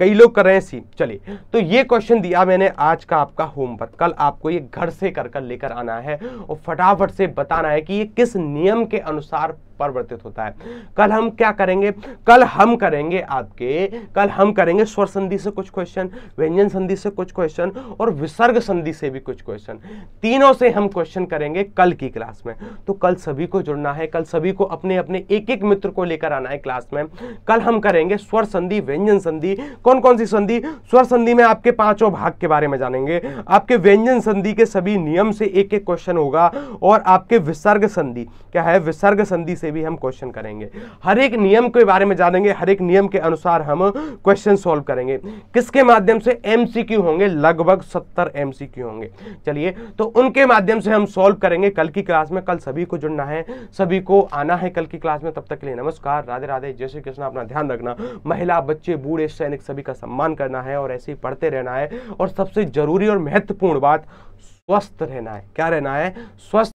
कई लोग कर रहे हैं सी चलिए तो ये क्वेश्चन दिया मैंने आज का आपका होमवर्क कल आपको ये घर से कर कर लेकर आना है और फटाफट से बताना है कि ये किस नियम के अनुसार परिवर्तित होता है। कल हम क्या करेंगे? कल हम करेंगे आपके, कल हम करेंगे स्वर संधि से कुछ क्वेश्चन व्यंजन संधि से कुछ क्वेश्चन और विसर्ग संधि से भी कुछ क्वेश्चन तीनों से हम क्वेश्चन करेंगे कल की क्लास में। तो कल सभी को जुड़ना है, कल सभी को अपने अपने एक एक मित्र को लेकर आना है क्लास में। कल हम करेंगे स्वर संधि, व्यंजन संधि। कौन कौन सी संधि? स्वर संधि में आपके पाँचों भाग के बारे में जानेंगे। आपके व्यंजन संधि के सभी नियम से एक एक क्वेश्चन होगा और आपके विसर्ग संधि। क्या है? विसर्ग संधि से से भी हम क्वेश्चन करेंगे। हर एक नियम के बारे में जानेंगे, हर एक नियम के अनुसार हम क्वेश्चन सॉल्व करेंगे। किसके माध्यम से एमसीक्यू होंगे? लगभग सत्तर एमसीक्यू होंगे। चलिए तो उनके माध्यम से हम सॉल्व करेंगे। कल की क्लास में कल सभी को जुड़ना है, सभी को आना है कल की क्लास में। तब तक के लिए नमस्कार, राधे राधे, जय श्री कृष्ण। अपना ध्यान रखना। महिला, बच्चे, बूढ़े, सैनिक सभी का सम्मान करना है और ऐसे ही पढ़ते रहना है। और सबसे ज़रूरी और महत्वपूर्ण बात, स्वस्थ रहना है। क्या रहना है? स्वस्थ